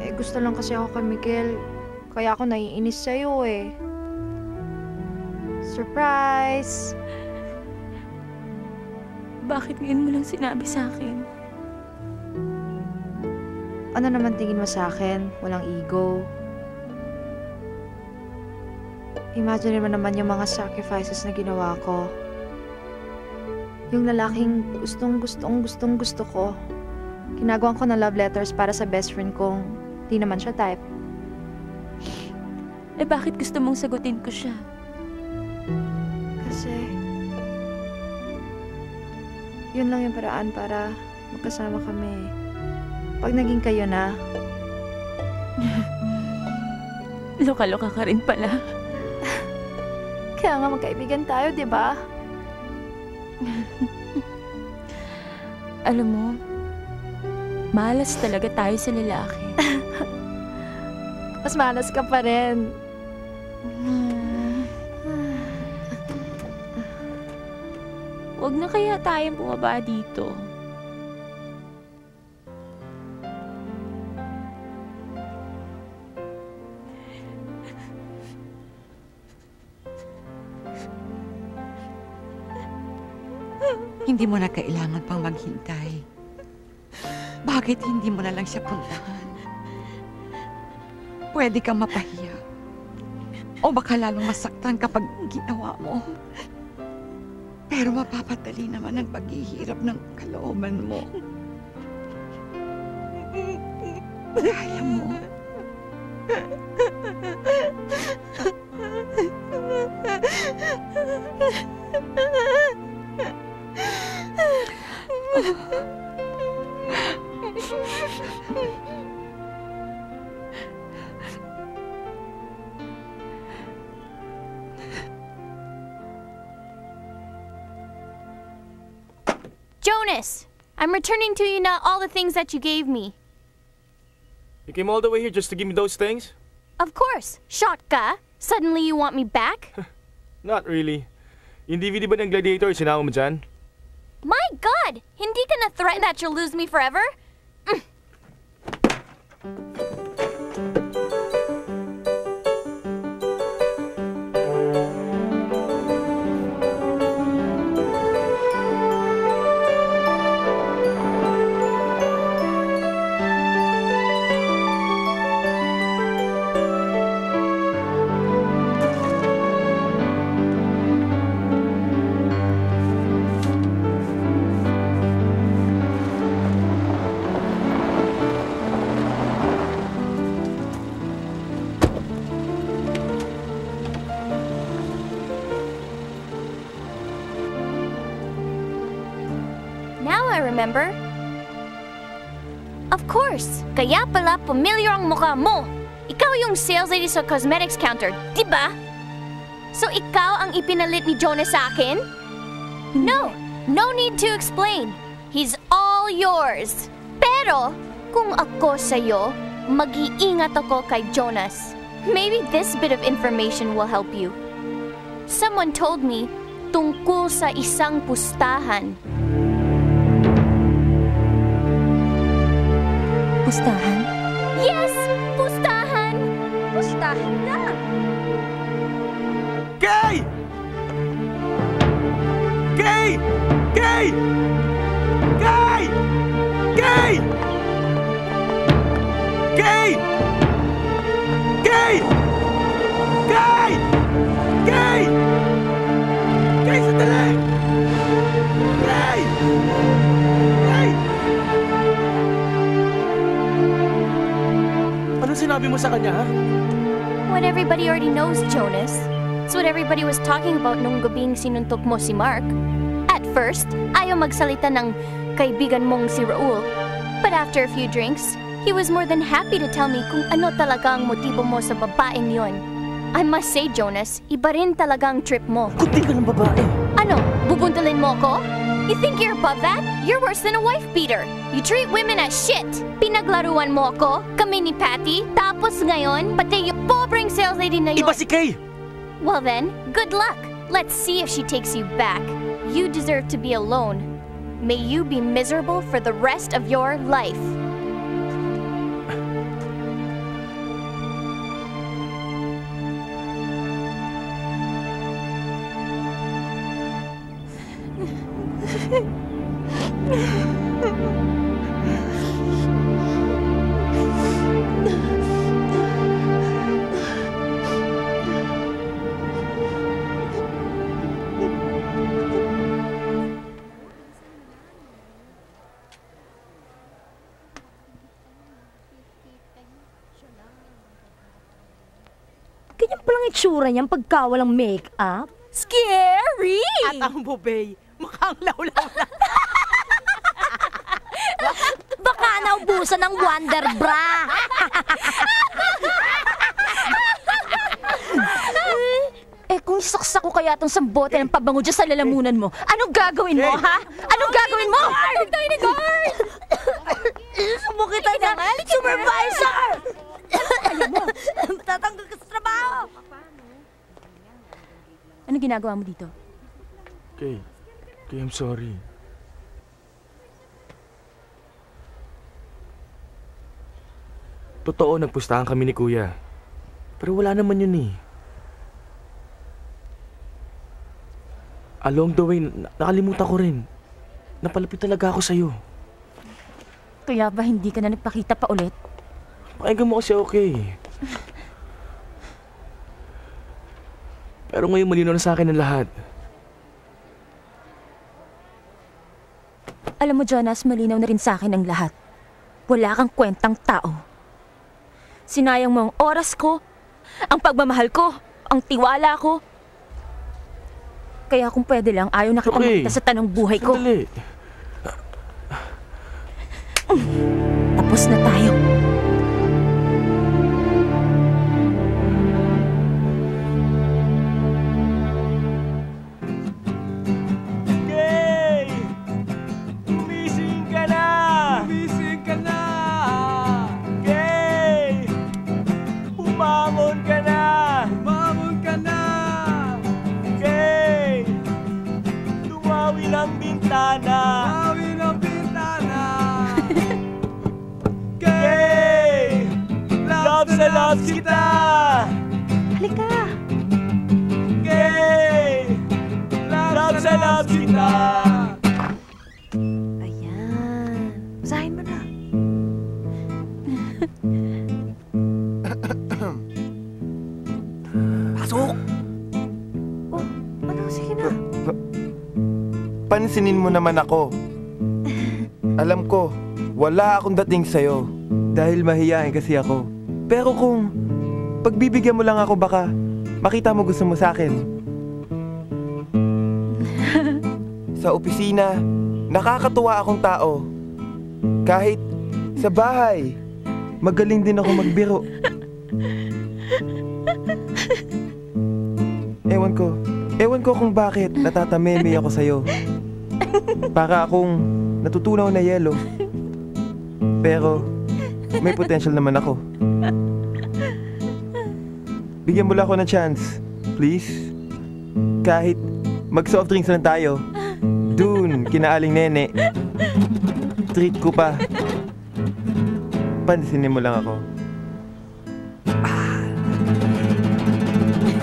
Eh, gusto lang kasi ako kay Miguel. Kaya ako naiinis sa'yo eh. Surprise! Bakit ngayon mo lang sinabi sa akin? Ano naman tingin mo sa akin? Walang ego. Imagine mo naman yung mga sacrifices na ginawa ko. Yung lalaking gustong gustong gustong gusto ko. Ginagawan ko ng love letters para sa best friend kong di naman siya type. Eh bakit gusto mong sagutin ko siya? Kasi... Yun lang yung paraan para magkasama kami. Pag naging kayo na, (laughs) Loka-loka ka rin pala. (laughs) kaya nga magkaibigan tayo, di ba? Alam mo, malas talaga tayo sa lalaki. (laughs) Mas malas ka pa rin. Huwag na kaya tayong bumaba dito. Hindi mo na kailangan pang maghintay. Bakit hindi mo na lang siya puntahan? Pwede kang mapahiya. O baka lalong masaktan kapag ginawa mo. Pero mapapadali naman ang paghihirap ng kalooban mo. Kaya mo. Returning to you now all the things that you gave me. You came all the way here just to give me those things? Of course, shot ka. Suddenly you want me back? (laughs) Not really. Yung DVD ba ng Gladiator, sinama mo dyan? My God! Hindi ka na threaten that you'll lose me forever? Kaya pala familiar ang mukha mo. Ikaw yung sales lady sa cosmetics counter, di ba? So ikaw ang ipinalit ni Jonas sa akin? No, no need to explain. He's all yours. Pero, kung ako sa'yo, mag-iingat ako kay Jonas. Maybe this bit of information will help you. Someone told me tungkol sa isang pustahan. Pustahan? Yes, Pustahan. Pustahan. Kay, ya. kay, kay. Sinabi mo sa kanya, ha? What everybody already knows, Jonas. It's what everybody was talking about nung gabing sinuntok mo si Mark. At first, ayaw magsalita ng kaibigan mong si Raul. But after a few drinks, he was more than happy to tell me kung ano talaga ang motibo mo sa babaeng yon. I must say, Jonas, iba rin talaga ang trip mo. Kunti ka ng babae. Ano, bubuntalin mo ko? You think you're above that? You're worse than a wife beater. You treat women as shit. Pinaglaruan mo ako, kami ni Patty, tapos ngayon, pati yung pobreng sales lady na yun. Iba si Kay! Well then, good luck. Let's see if she takes you back. You deserve to be alone. May you be miserable for the rest of your life. Itsura niyan pagka walang make-up. Scary! At ang bubay, mukhang lawlaw na. (laughs) Baka naubusan ng Wonder Bra. (laughs) eh kung isaksak ko kaya itong sambote ng pabango dyan sa lalamunan mo, anong gagawin mo, ha? Anong gagawin mo? Huwag tayo ni guard! Sumo kita na, supervisor! Alam mo, tatanggal ka sa trabaho! Ano ginagawa mo dito? Kay, Kay, I'm sorry. Totoo, nagpustahan kami ni Kuya. Pero wala naman yun eh. Along the way, na- nakalimutan ko rin. Napalapit talaga ako sa'yo. Kaya ba hindi ka na nagpakita pa ulit? Pakinggan mo kasi okay. (laughs) Pero ngayon malinaw na sa akin ang lahat. Alam mo, Jonas, malinaw na rin sa akin ang lahat. Wala kang kwentang tao. Sinayang mo ang oras ko, ang pagmamahal ko, ang tiwala ko. Kaya kung pwede lang, ayaw na kita Okay. sa tanong buhay ko. Sandali. Tapos na tayo. Ng bintana! Tumawi ng bintana! Gay! Love sa love Pansinin mo naman ako. Alam ko, wala akong dating sa'yo. Dahil mahihain kasi ako. Pero kung pagbibigyan mo lang ako baka makita mo gusto mo sa akin. (laughs) sa opisina, nakakatuwa akong tao. Kahit sa bahay, magaling din ako magbiro. (laughs) Ewan ko, ewan ko kung bakit natatameme ako sa'yo. Para akong natutunaw na yelo. Pero, may potential naman ako. Bigyan mo lang ako ng chance. Please. Kahit mag-soft drinks lang tayo. Dun, kinaaling nene. Treat ko pa. Pansinin mo lang ako.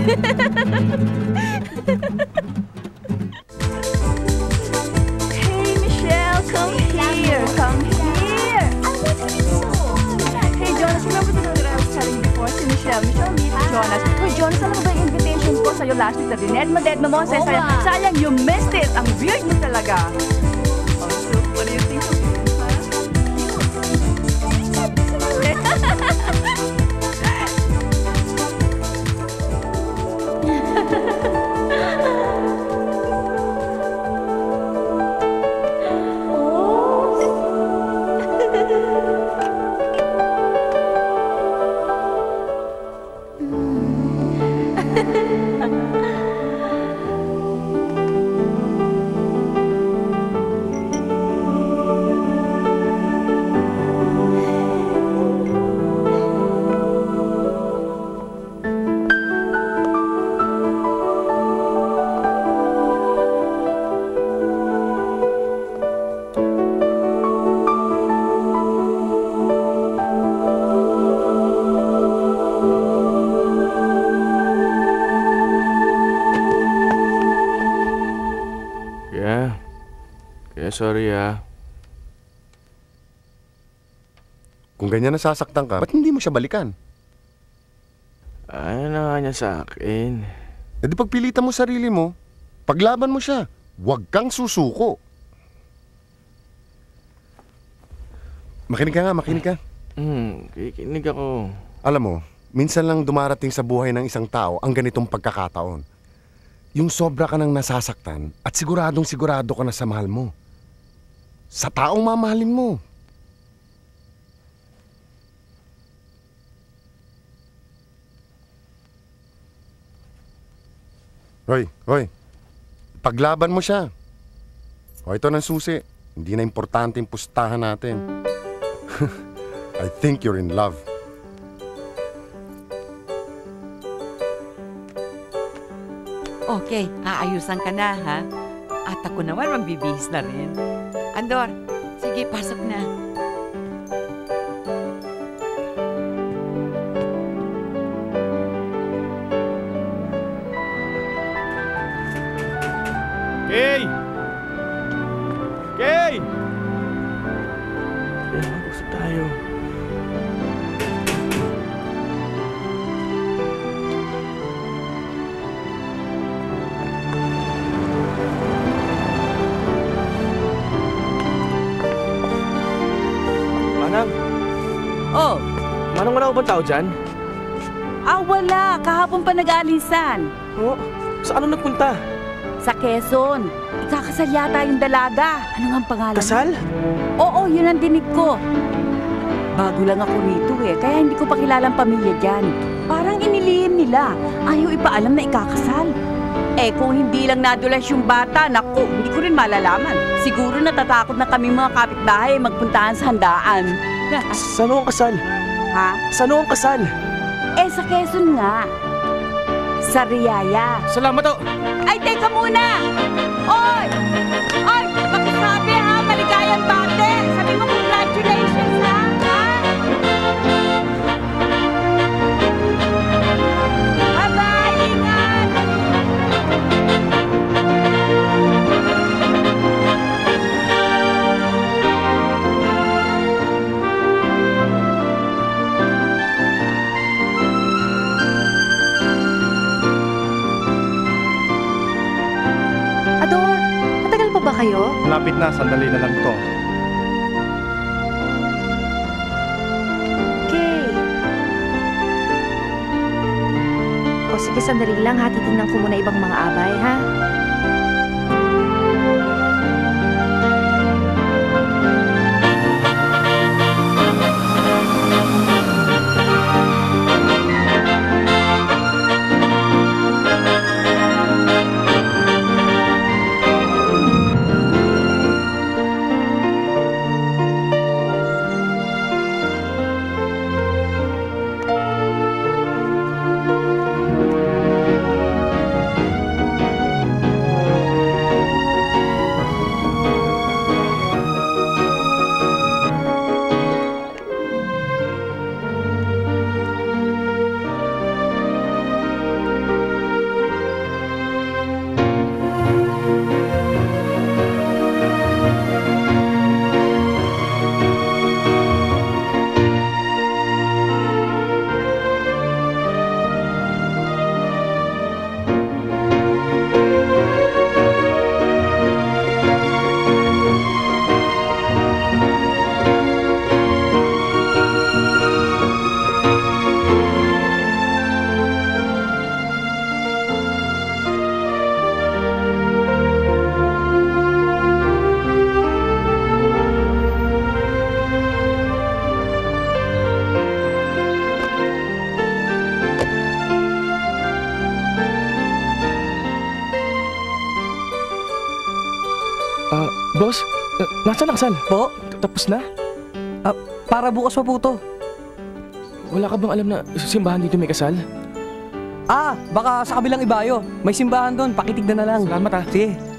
Hey, Michelle. Michelle, meet Jonas. Hey, Jonas, alam mo ba yung invitation ko sa'yo last week na dined mo, sayang, sayang, you missed it. Ang weird mo talaga. Sorry ah. Kung ganyan nasasaktan ka, ba't hindi mo siya balikan? Ano na nga niya sa akin? E di pagpilitan mo sarili mo, paglaban mo siya. Huwag kang susuko. Makinig ka nga, makinig ka. Hmm, kikinig ako. Alam mo, minsan lang dumarating sa buhay ng isang tao ang ganitong pagkakataon. Yung sobra ka nang nasasaktan at siguradong sigurado ka na sa mahal mo. Sa taong mamahalin mo. Hoy, hoy. Paglaban mo siya. O ito ng susi. Hindi na importante yung pustahan natin. (laughs) I think you're in love. Okay, aayusan ka na, ha? At ako naman, magbibihis na rin. Andor, sige, pasok na. Kay! Bang tao dyan? Ah, wala. Kahapon pa nag-aalisan. Oo. Sa ano nagpunta? Sa Quezon. Ikakasal yata yung dalaga. Ano nga ang pangalan? Kasal? Oo, yun ang dinig ko. Bago lang ako rito eh, kaya hindi ko pa kilalang pamilya dyan. Parang inilihim nila. Ayaw ipaalam na ikakasal. Eh kung hindi lang nadulas yung bata, naku, hindi ko rin malalaman. Siguro natatakot na kami mga kapitbahay magpuntahan sa handaan. Saan ang kasal? Ha? Saan ho ang kasal? Eh sa Quezon nga. Sa Riyaya. Salamat ho. Ay, teka muna! Oy! Oy! Kayo? Lapit na, sandali na lang to. Okay. O sige, sandali lang ha. Titignan ko muna ibang mga abay, ha? Uh, nasaan ang kasal? Po? Tapos na? Ah, para bukas pa po to. Wala ka bang alam na simbahan dito may kasal? Ah, baka sa kabilang ibayo. May simbahan doon, pakitignan na lang. Salamat ah. Sige.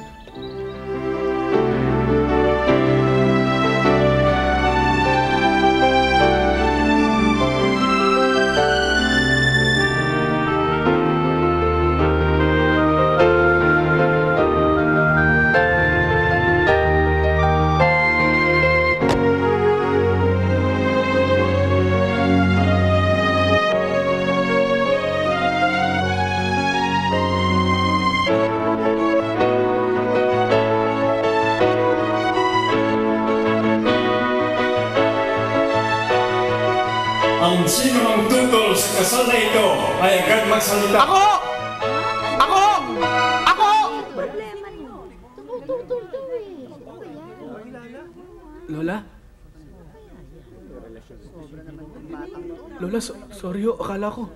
Lola, so- sorry ho. Akala ko.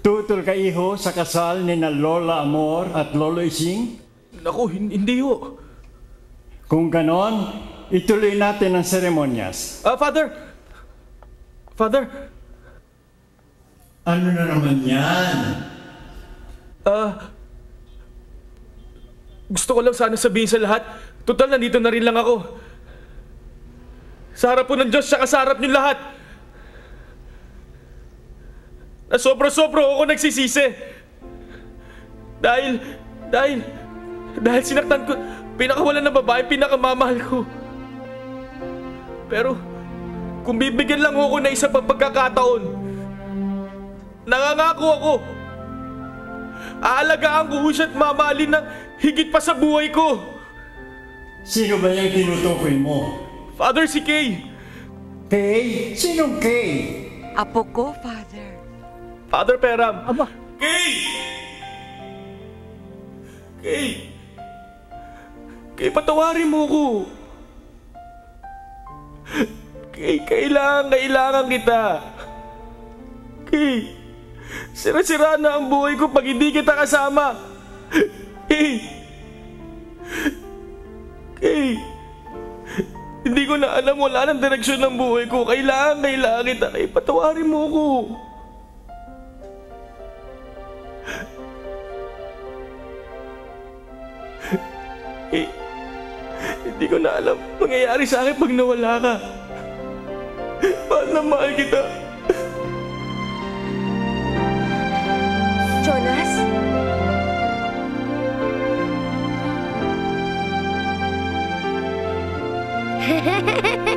Tutol ka iho sa kasal ni na Lola Amor at Lolo Ising? Naku, hin- hindi ho. Kung ganon, ituloy natin ang seremonyas. Ah, Father! Father! Ano na naman yan? Ah... gusto ko lang sana sabihin sa lahat. Total, nandito na rin lang ako. Sa harap po ng Diyos, siya sa harap niyo lahat. Na sobra-sobra ako nagsisisi. Dahil, dahil, dahil sinaktan ko, pinakawalan ng babae, pinakamamahal ko. Pero, kung bibigyan lang ako na isa pang pagkakataon, nangangako ako, aalagaan ko siya at mamahalin ng higit pa sa buhay ko. Sino ba yung tinutukoy mo? Father, si Kay. Kay? Sinong Kay? Apo ko, Father. Father Peram. Aba. Kay! Kay! Kay, patawarin mo ko. Kay, kailangan, kailangan kita. Kay, sira-sira na ang buhay ko pag hindi kita kasama. Kay! Kay! Hindi ko na alam wala ng direksyon ng buhay ko. Kailangan, kailangan kita. Kay, patawarin mo ko. Eh, hindi ko na alam mangyayari sa akin pag nawala ka. Mahal na mahal kita. Jonas? Hehehehehehe (laughs)